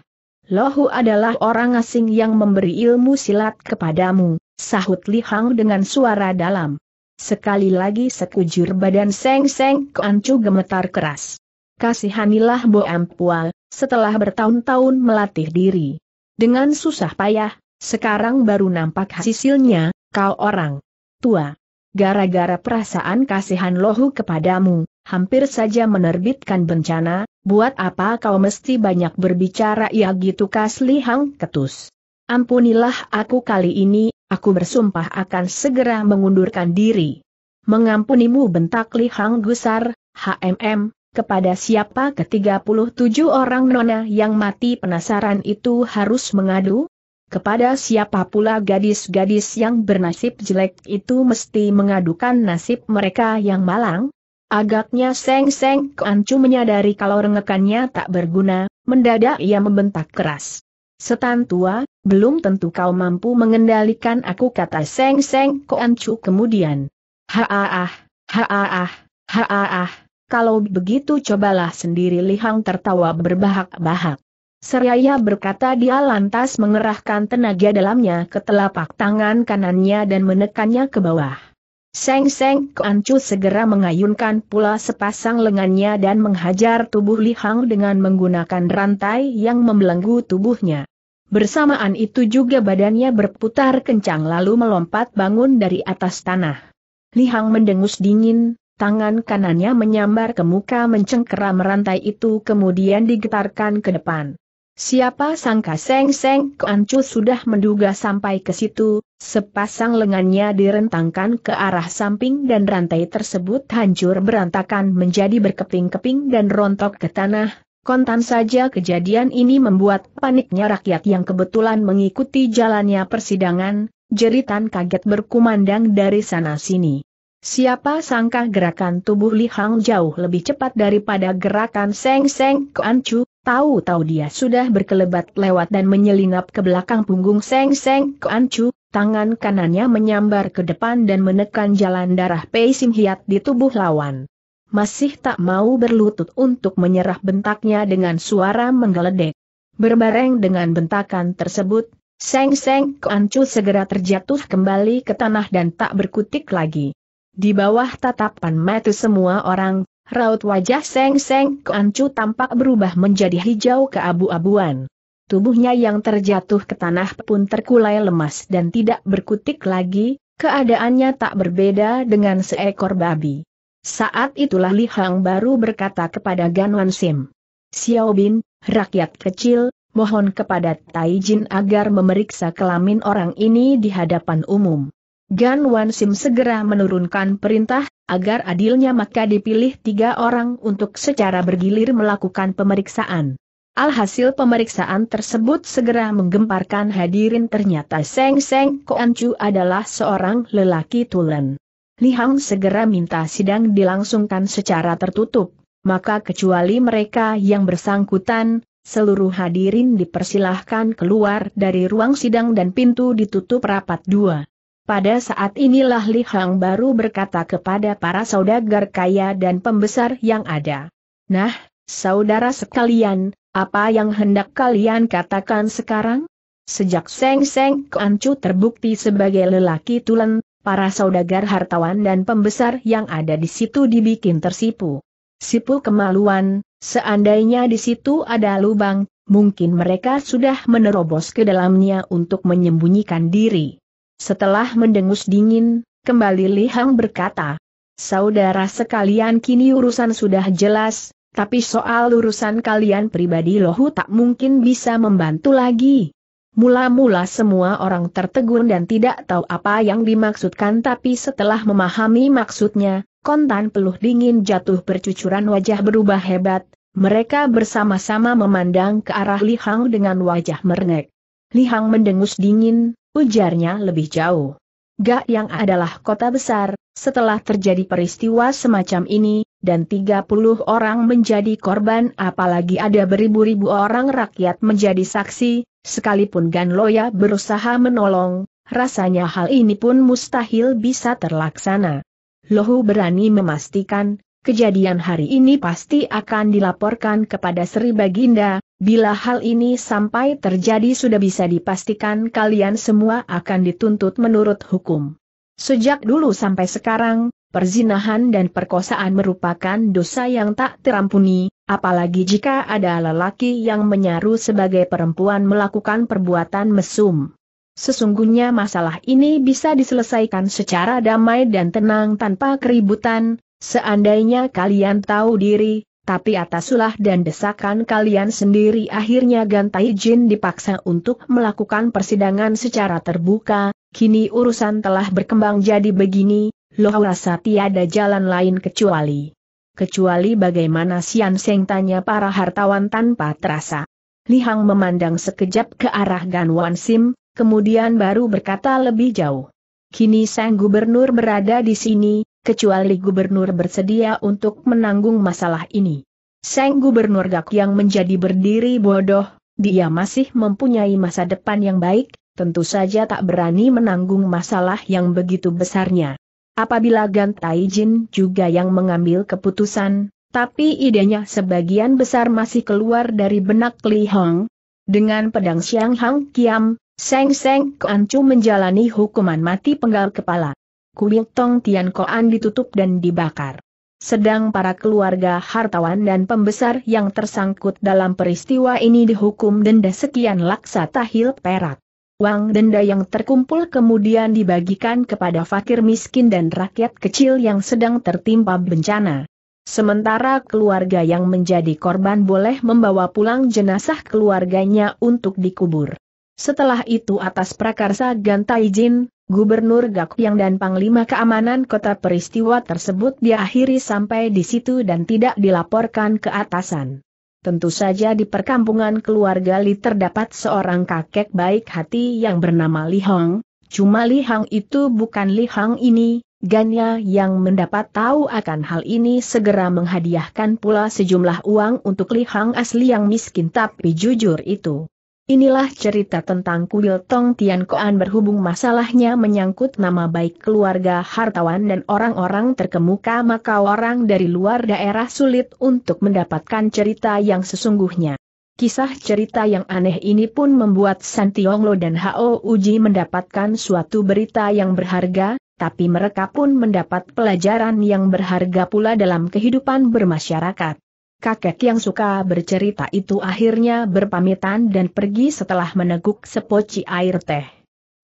Lohu adalah orang asing yang memberi ilmu silat kepadamu, sahut Li Hang dengan suara dalam. Sekali lagi sekujur badan Seng Seng Keancu gemetar keras. Kasihanilah Bo Ampual, setelah bertahun-tahun melatih diri. Dengan susah payah, sekarang baru nampak hasilnya, kau orang tua. Gara-gara perasaan kasihan lohu kepadamu, hampir saja menerbitkan bencana, buat apa kau mesti banyak berbicara ya gitu Kas Hang ketus. Ampunilah aku kali ini, aku bersumpah akan segera mengundurkan diri. Mengampunimu bentak Li Hang gusar, HMM, kepada siapa ke-37 orang nona yang mati penasaran itu harus mengadu? Kepada siapa pula gadis-gadis yang bernasib jelek itu mesti mengadukan nasib mereka yang malang? Agaknya Seng Seng Keancu menyadari kalau rengekannya tak berguna, mendadak ia membentak keras. Setan tua, belum tentu kau mampu mengendalikan aku kata Seng Seng Keancu kemudian. Haaah, haaah, haaah, kalau begitu cobalah sendiri Lihang tertawa berbahak-bahak. Seraya berkata dia lantas mengerahkan tenaga dalamnya ke telapak tangan kanannya dan menekannya ke bawah. Seng Seng Keancu segera mengayunkan pula sepasang lengannya dan menghajar tubuh Li Hang dengan menggunakan rantai yang membelenggu tubuhnya. Bersamaan itu juga badannya berputar kencang lalu melompat bangun dari atas tanah. Li Hang mendengus dingin, tangan kanannya menyambar ke muka mencengkeram rantai itu kemudian digetarkan ke depan. Siapa sangka Seng Seng Keancu sudah menduga sampai ke situ, sepasang lengannya direntangkan ke arah samping dan rantai tersebut hancur berantakan menjadi berkeping-keping dan rontok ke tanah, Kontan saja kejadian ini membuat paniknya rakyat yang kebetulan mengikuti jalannya persidangan, jeritan kaget berkumandang dari sana-sini. Siapa sangka gerakan tubuh Li Hang jauh lebih cepat daripada gerakan Seng Seng Keancu, tahu-tahu dia sudah berkelebat lewat dan menyelinap ke belakang punggung Seng Seng Keancu, tangan kanannya menyambar ke depan dan menekan jalan darah Pei Sim Hiat di tubuh lawan masih tak mau berlutut untuk menyerah bentaknya dengan suara menggeledek. Berbareng dengan bentakan tersebut, Seng Seng Keancu segera terjatuh kembali ke tanah dan tak berkutik lagi. Di bawah tatapan mata semua orang, raut wajah Seng Seng Keancu tampak berubah menjadi hijau keabu-abuan. Tubuhnya yang terjatuh ke tanah pun terkulai lemas dan tidak berkutik lagi, keadaannya tak berbeda dengan seekor babi. Saat itulah Li Hang baru berkata kepada Gan Wan Sim. Xiao Bin, rakyat kecil, mohon kepada Tai Jin agar memeriksa kelamin orang ini di hadapan umum. Gan Wan Sim segera menurunkan perintah, agar adilnya maka dipilih tiga orang untuk secara bergilir melakukan pemeriksaan. Alhasil pemeriksaan tersebut segera menggemparkan hadirin ternyata Seng Seng Koancu adalah seorang lelaki tulen. Li Hang segera minta sidang dilangsungkan secara tertutup, maka kecuali mereka yang bersangkutan, seluruh hadirin dipersilahkan keluar dari ruang sidang dan pintu ditutup rapat dua. Pada saat inilah Li Hang baru berkata kepada para saudagar kaya dan pembesar yang ada. Nah, saudara sekalian, apa yang hendak kalian katakan sekarang? Sejak Seng Seng Keancu terbukti sebagai lelaki tulen, para saudagar hartawan dan pembesar yang ada di situ dibikin tersipu. Sipu kemaluan, seandainya di situ ada lubang, mungkin mereka sudah menerobos ke dalamnya untuk menyembunyikan diri. Setelah mendengus dingin, kembali Li Hang berkata, Saudara sekalian kini urusan sudah jelas, tapi soal urusan kalian pribadi lohu tak mungkin bisa membantu lagi. Mula-mula semua orang tertegun dan tidak tahu apa yang dimaksudkan tapi setelah memahami maksudnya, kontan peluh dingin jatuh bercucuran wajah berubah hebat, mereka bersama-sama memandang ke arah Li Hang dengan wajah merengek. Li Hang mendengus dingin, ujarnya lebih jauh. Gak yang adalah kota besar, setelah terjadi peristiwa semacam ini, dan 30 orang menjadi korban apalagi ada beribu-ribu orang rakyat menjadi saksi, Sekalipun Gan Loya berusaha menolong, rasanya hal ini pun mustahil bisa terlaksana. Lohu berani memastikan, kejadian hari ini pasti akan dilaporkan kepada Sri Baginda, bila hal ini sampai terjadi sudah bisa dipastikan kalian semua akan dituntut menurut hukum. Sejak dulu sampai sekarang, Perzinahan dan perkosaan merupakan dosa yang tak terampuni, apalagi jika ada lelaki yang menyaru sebagai perempuan melakukan perbuatan mesum. Sesungguhnya masalah ini bisa diselesaikan secara damai dan tenang tanpa keributan, seandainya kalian tahu diri, tapi atas ulah dan desakan kalian sendiri akhirnya Gantai Jin dipaksa untuk melakukan persidangan secara terbuka, kini urusan telah berkembang jadi begini, Loh rasa tiada jalan lain kecuali. Kecuali bagaimana Sian Seng tanya para hartawan tanpa terasa. Li Hang memandang sekejap ke arah Gan Wan Sim, kemudian baru berkata lebih jauh. Kini sang gubernur berada di sini, kecuali gubernur bersedia untuk menanggung masalah ini. Sang gubernur Gak yang menjadi berdiri bodoh, dia masih mempunyai masa depan yang baik, tentu saja tak berani menanggung masalah yang begitu besarnya. Apabila Gan Taijin juga yang mengambil keputusan, tapi idenya sebagian besar masih keluar dari benak Li Hong. Dengan pedang Siang Hang Kiam, Seng Seng Koancu menjalani hukuman mati penggal kepala. Kuil Tong Tian Koan ditutup dan dibakar. Sedang para keluarga hartawan dan pembesar yang tersangkut dalam peristiwa ini dihukum denda sekian laksa tahil perak. Uang denda yang terkumpul kemudian dibagikan kepada fakir miskin dan rakyat kecil yang sedang tertimpa bencana. Sementara keluarga yang menjadi korban boleh membawa pulang jenazah keluarganya untuk dikubur. Setelah itu atas prakarsa Ganta izin, Gubernur Gakyang dan Panglima Keamanan Kota peristiwa tersebut diakhiri sampai di situ dan tidak dilaporkan ke atasan. Tentu saja di perkampungan keluarga Li terdapat seorang kakek baik hati yang bernama Li Hong, cuma Li Hong itu bukan Li Hong ini, Ganya yang mendapat tahu akan hal ini segera menghadiahkan pula sejumlah uang untuk Li Hong asli yang miskin tapi jujur itu. Inilah cerita tentang kuil Tong Tian Koan berhubung masalahnya menyangkut nama baik keluarga hartawan dan orang-orang terkemuka maka orang dari luar daerah sulit untuk mendapatkan cerita yang sesungguhnya. Kisah cerita yang aneh ini pun membuat Santionglo dan Hao Uji mendapatkan suatu berita yang berharga, tapi mereka pun mendapat pelajaran yang berharga pula dalam kehidupan bermasyarakat kakek yang suka bercerita itu akhirnya berpamitan dan pergi setelah meneguk sepoci air teh.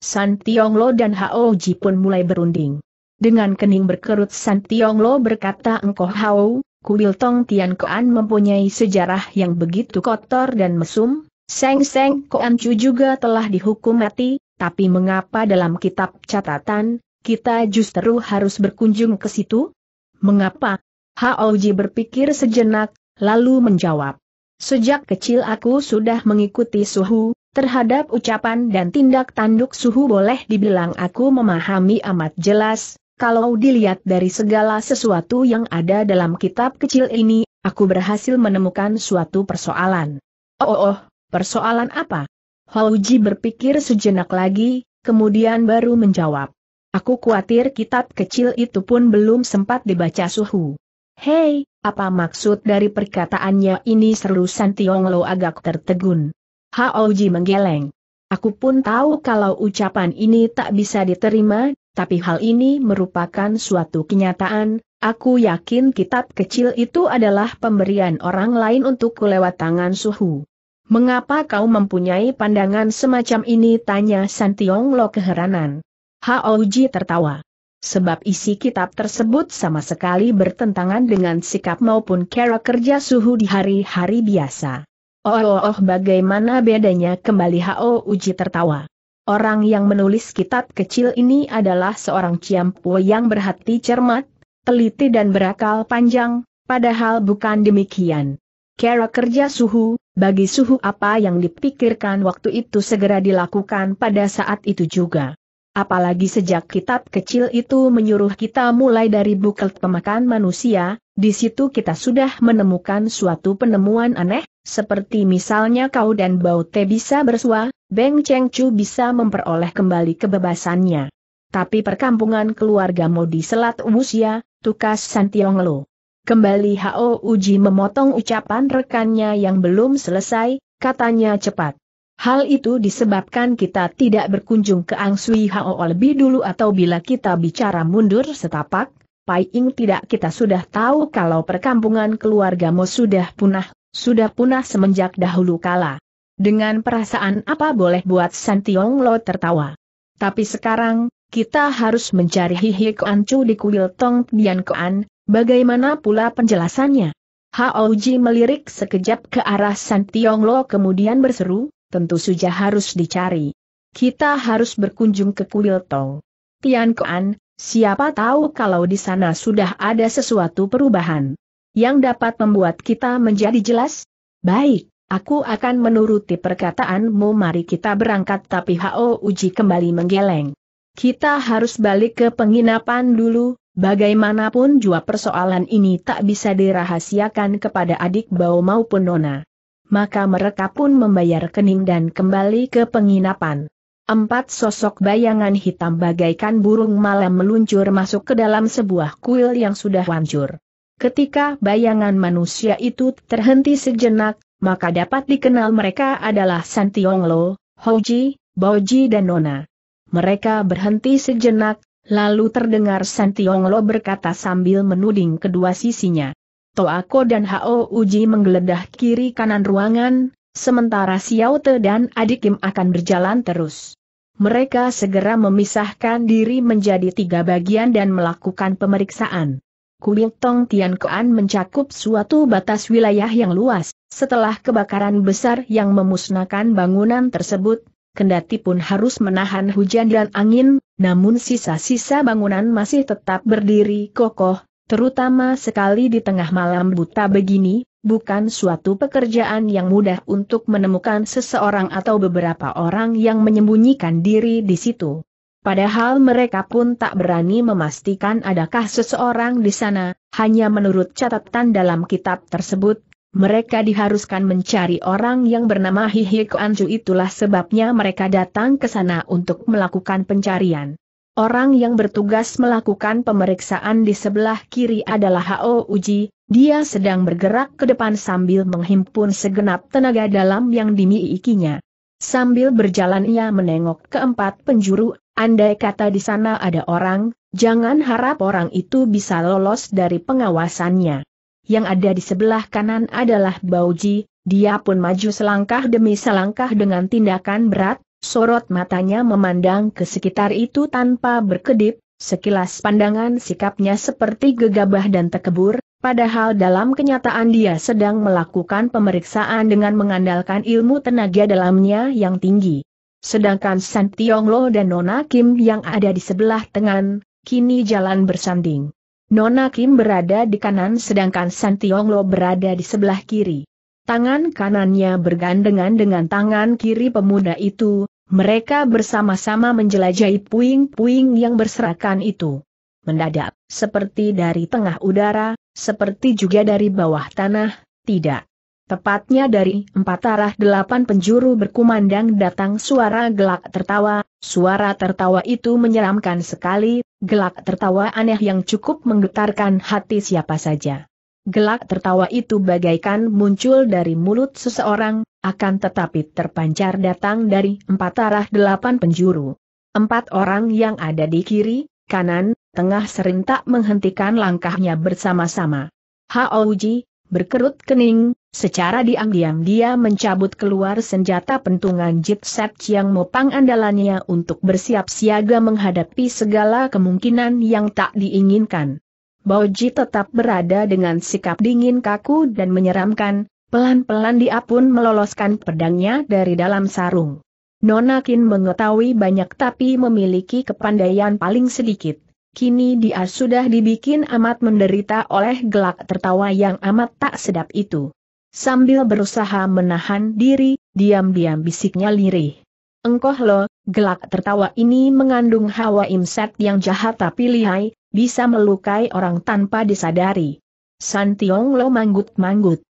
San Tionglo dan Hao Ji pun mulai berunding. Dengan kening berkerut San Tionglo berkata engkau Hao, kuil Tong Tian Koan mempunyai sejarah yang begitu kotor dan mesum, Seng Seng Koan Chu juga telah dihukum mati, tapi mengapa dalam kitab catatan, kita justru harus berkunjung ke situ? Mengapa? Hao Ji berpikir sejenak, lalu menjawab. Sejak kecil aku sudah mengikuti suhu, terhadap ucapan dan tindak tanduk suhu boleh dibilang aku memahami amat jelas, kalau dilihat dari segala sesuatu yang ada dalam kitab kecil ini, aku berhasil menemukan suatu persoalan. Oh, oh, oh persoalan apa? Hauji berpikir sejenak lagi, kemudian baru menjawab. Aku khawatir kitab kecil itu pun belum sempat dibaca suhu. Hei, apa maksud dari perkataannya ini seru Santionglo agak tertegun. Haoji menggeleng. Aku pun tahu kalau ucapan ini tak bisa diterima, tapi hal ini merupakan suatu kenyataan, aku yakin kitab kecil itu adalah pemberian orang lain untuk lewat tangan suhu. Mengapa kau mempunyai pandangan semacam ini? Tanya Santionglo keheranan. Haoji tertawa sebab isi kitab tersebut sama sekali bertentangan dengan sikap maupun cara kerja suhu di hari-hari biasa. Oh, oh, oh bagaimana bedanya kembali Ho Uji tertawa. Orang yang menulis kitab kecil ini adalah seorang ciampu yang berhati cermat, teliti dan berakal panjang, padahal bukan demikian. Cara kerja suhu, bagi suhu apa yang dipikirkan waktu itu segera dilakukan pada saat itu juga apalagi sejak kitab kecil itu menyuruh kita mulai dari bukel pemakan manusia, di situ kita sudah menemukan suatu penemuan aneh, seperti misalnya kau dan Bau Te bisa bersua, Beng Cheng Chu bisa memperoleh kembali kebebasannya. Tapi perkampungan keluarga di Selat Wusia, tukas Santiong Lo. Kembali Hao Uji memotong ucapan rekannya yang belum selesai, katanya cepat. Hal itu disebabkan kita tidak berkunjung ke Ang Sui Hao lebih dulu atau bila kita bicara mundur setapak, Pai Ing tidak kita sudah tahu kalau perkampungan keluarga Mo sudah punah, sudah punah semenjak dahulu kala. Dengan perasaan apa boleh buat Santiong Lo tertawa. Tapi sekarang, kita harus mencari Hihi Koan Chu di kuil Tong Bian Koan, bagaimana pula penjelasannya? Hao Ji melirik sekejap ke arah Santiong Lo kemudian berseru, tentu saja harus dicari. Kita harus berkunjung ke kuil Tong. Tian Koan, siapa tahu kalau di sana sudah ada sesuatu perubahan yang dapat membuat kita menjadi jelas? Baik, aku akan menuruti perkataanmu mari kita berangkat tapi Ho Uji kembali menggeleng. Kita harus balik ke penginapan dulu, bagaimanapun jua persoalan ini tak bisa dirahasiakan kepada adik Bau maupun Nona maka mereka pun membayar kening dan kembali ke penginapan. Empat sosok bayangan hitam bagaikan burung malam meluncur masuk ke dalam sebuah kuil yang sudah hancur. Ketika bayangan manusia itu terhenti sejenak, maka dapat dikenal mereka adalah Santionglo, Hoji, Boji dan Nona. Mereka berhenti sejenak, lalu terdengar Santionglo berkata sambil menuding kedua sisinya. Toako dan Hao Uji menggeledah kiri kanan ruangan, sementara Xiao Te dan adik Kim akan berjalan terus. mereka segera memisahkan diri menjadi tiga bagian dan melakukan pemeriksaan. Kuil Tong Tian Koan mencakup suatu batas wilayah yang luas, setelah kebakaran besar yang memusnahkan bangunan tersebut, kendati pun harus menahan hujan dan angin, namun sisa-sisa bangunan masih tetap berdiri kokoh, terutama sekali di tengah malam buta begini, bukan suatu pekerjaan yang mudah untuk menemukan seseorang atau beberapa orang yang menyembunyikan diri di situ. Padahal mereka pun tak berani memastikan adakah seseorang di sana, hanya menurut catatan dalam kitab tersebut, mereka diharuskan mencari orang yang bernama Hihi Koanju itulah sebabnya mereka datang ke sana untuk melakukan pencarian. Orang yang bertugas melakukan pemeriksaan di sebelah kiri adalah Hao Uji, dia sedang bergerak ke depan sambil menghimpun segenap tenaga dalam yang dimilikinya. Sambil berjalan ia menengok keempat penjuru, andai kata di sana ada orang, jangan harap orang itu bisa lolos dari pengawasannya. Yang ada di sebelah kanan adalah Bauji, dia pun maju selangkah demi selangkah dengan tindakan berat, sorot matanya memandang ke sekitar itu tanpa berkedip, sekilas pandangan sikapnya seperti gegabah dan tekebur, Padahal dalam kenyataan dia sedang melakukan pemeriksaan dengan mengandalkan ilmu tenaga dalamnya yang tinggi. Sedangkan San Tiong Lo dan Nona Kim yang ada di sebelah tengah, kini jalan bersanding. Nona Kim berada di kanan sedangkan San Tiong Lo berada di sebelah kiri. Tangan kanannya bergandengan dengan tangan kiri pemuda itu, mereka bersama-sama menjelajahi puing-puing yang berserakan itu. Mendadak, seperti dari tengah udara, seperti juga dari bawah tanah, tidak. Tepatnya dari empat arah delapan penjuru berkumandang datang suara gelak tertawa, suara tertawa itu menyeramkan sekali, gelak tertawa aneh yang cukup menggetarkan hati siapa saja. Gelak tertawa itu bagaikan muncul dari mulut seseorang, akan tetapi terpancar datang dari empat arah delapan penjuru. Empat orang yang ada di kiri, kanan, tengah serentak menghentikan langkahnya bersama-sama. Haouji, berkerut kening, secara diam-diam dia mencabut keluar senjata pentungan jitset yang mopang andalannya untuk bersiap siaga menghadapi segala kemungkinan yang tak diinginkan. Bauji tetap berada dengan sikap dingin kaku dan menyeramkan, pelan-pelan dia pun meloloskan pedangnya dari dalam sarung. Nonakin mengetahui banyak tapi memiliki kepandaian paling sedikit kini dia sudah dibikin amat menderita oleh gelak tertawa yang amat tak sedap itu. Sambil berusaha menahan diri, diam-diam bisiknya lirih. Engkoh lo, gelak tertawa ini mengandung hawa imset yang jahat tapi lihai, bisa melukai orang tanpa disadari. Santiong lo manggut-manggut.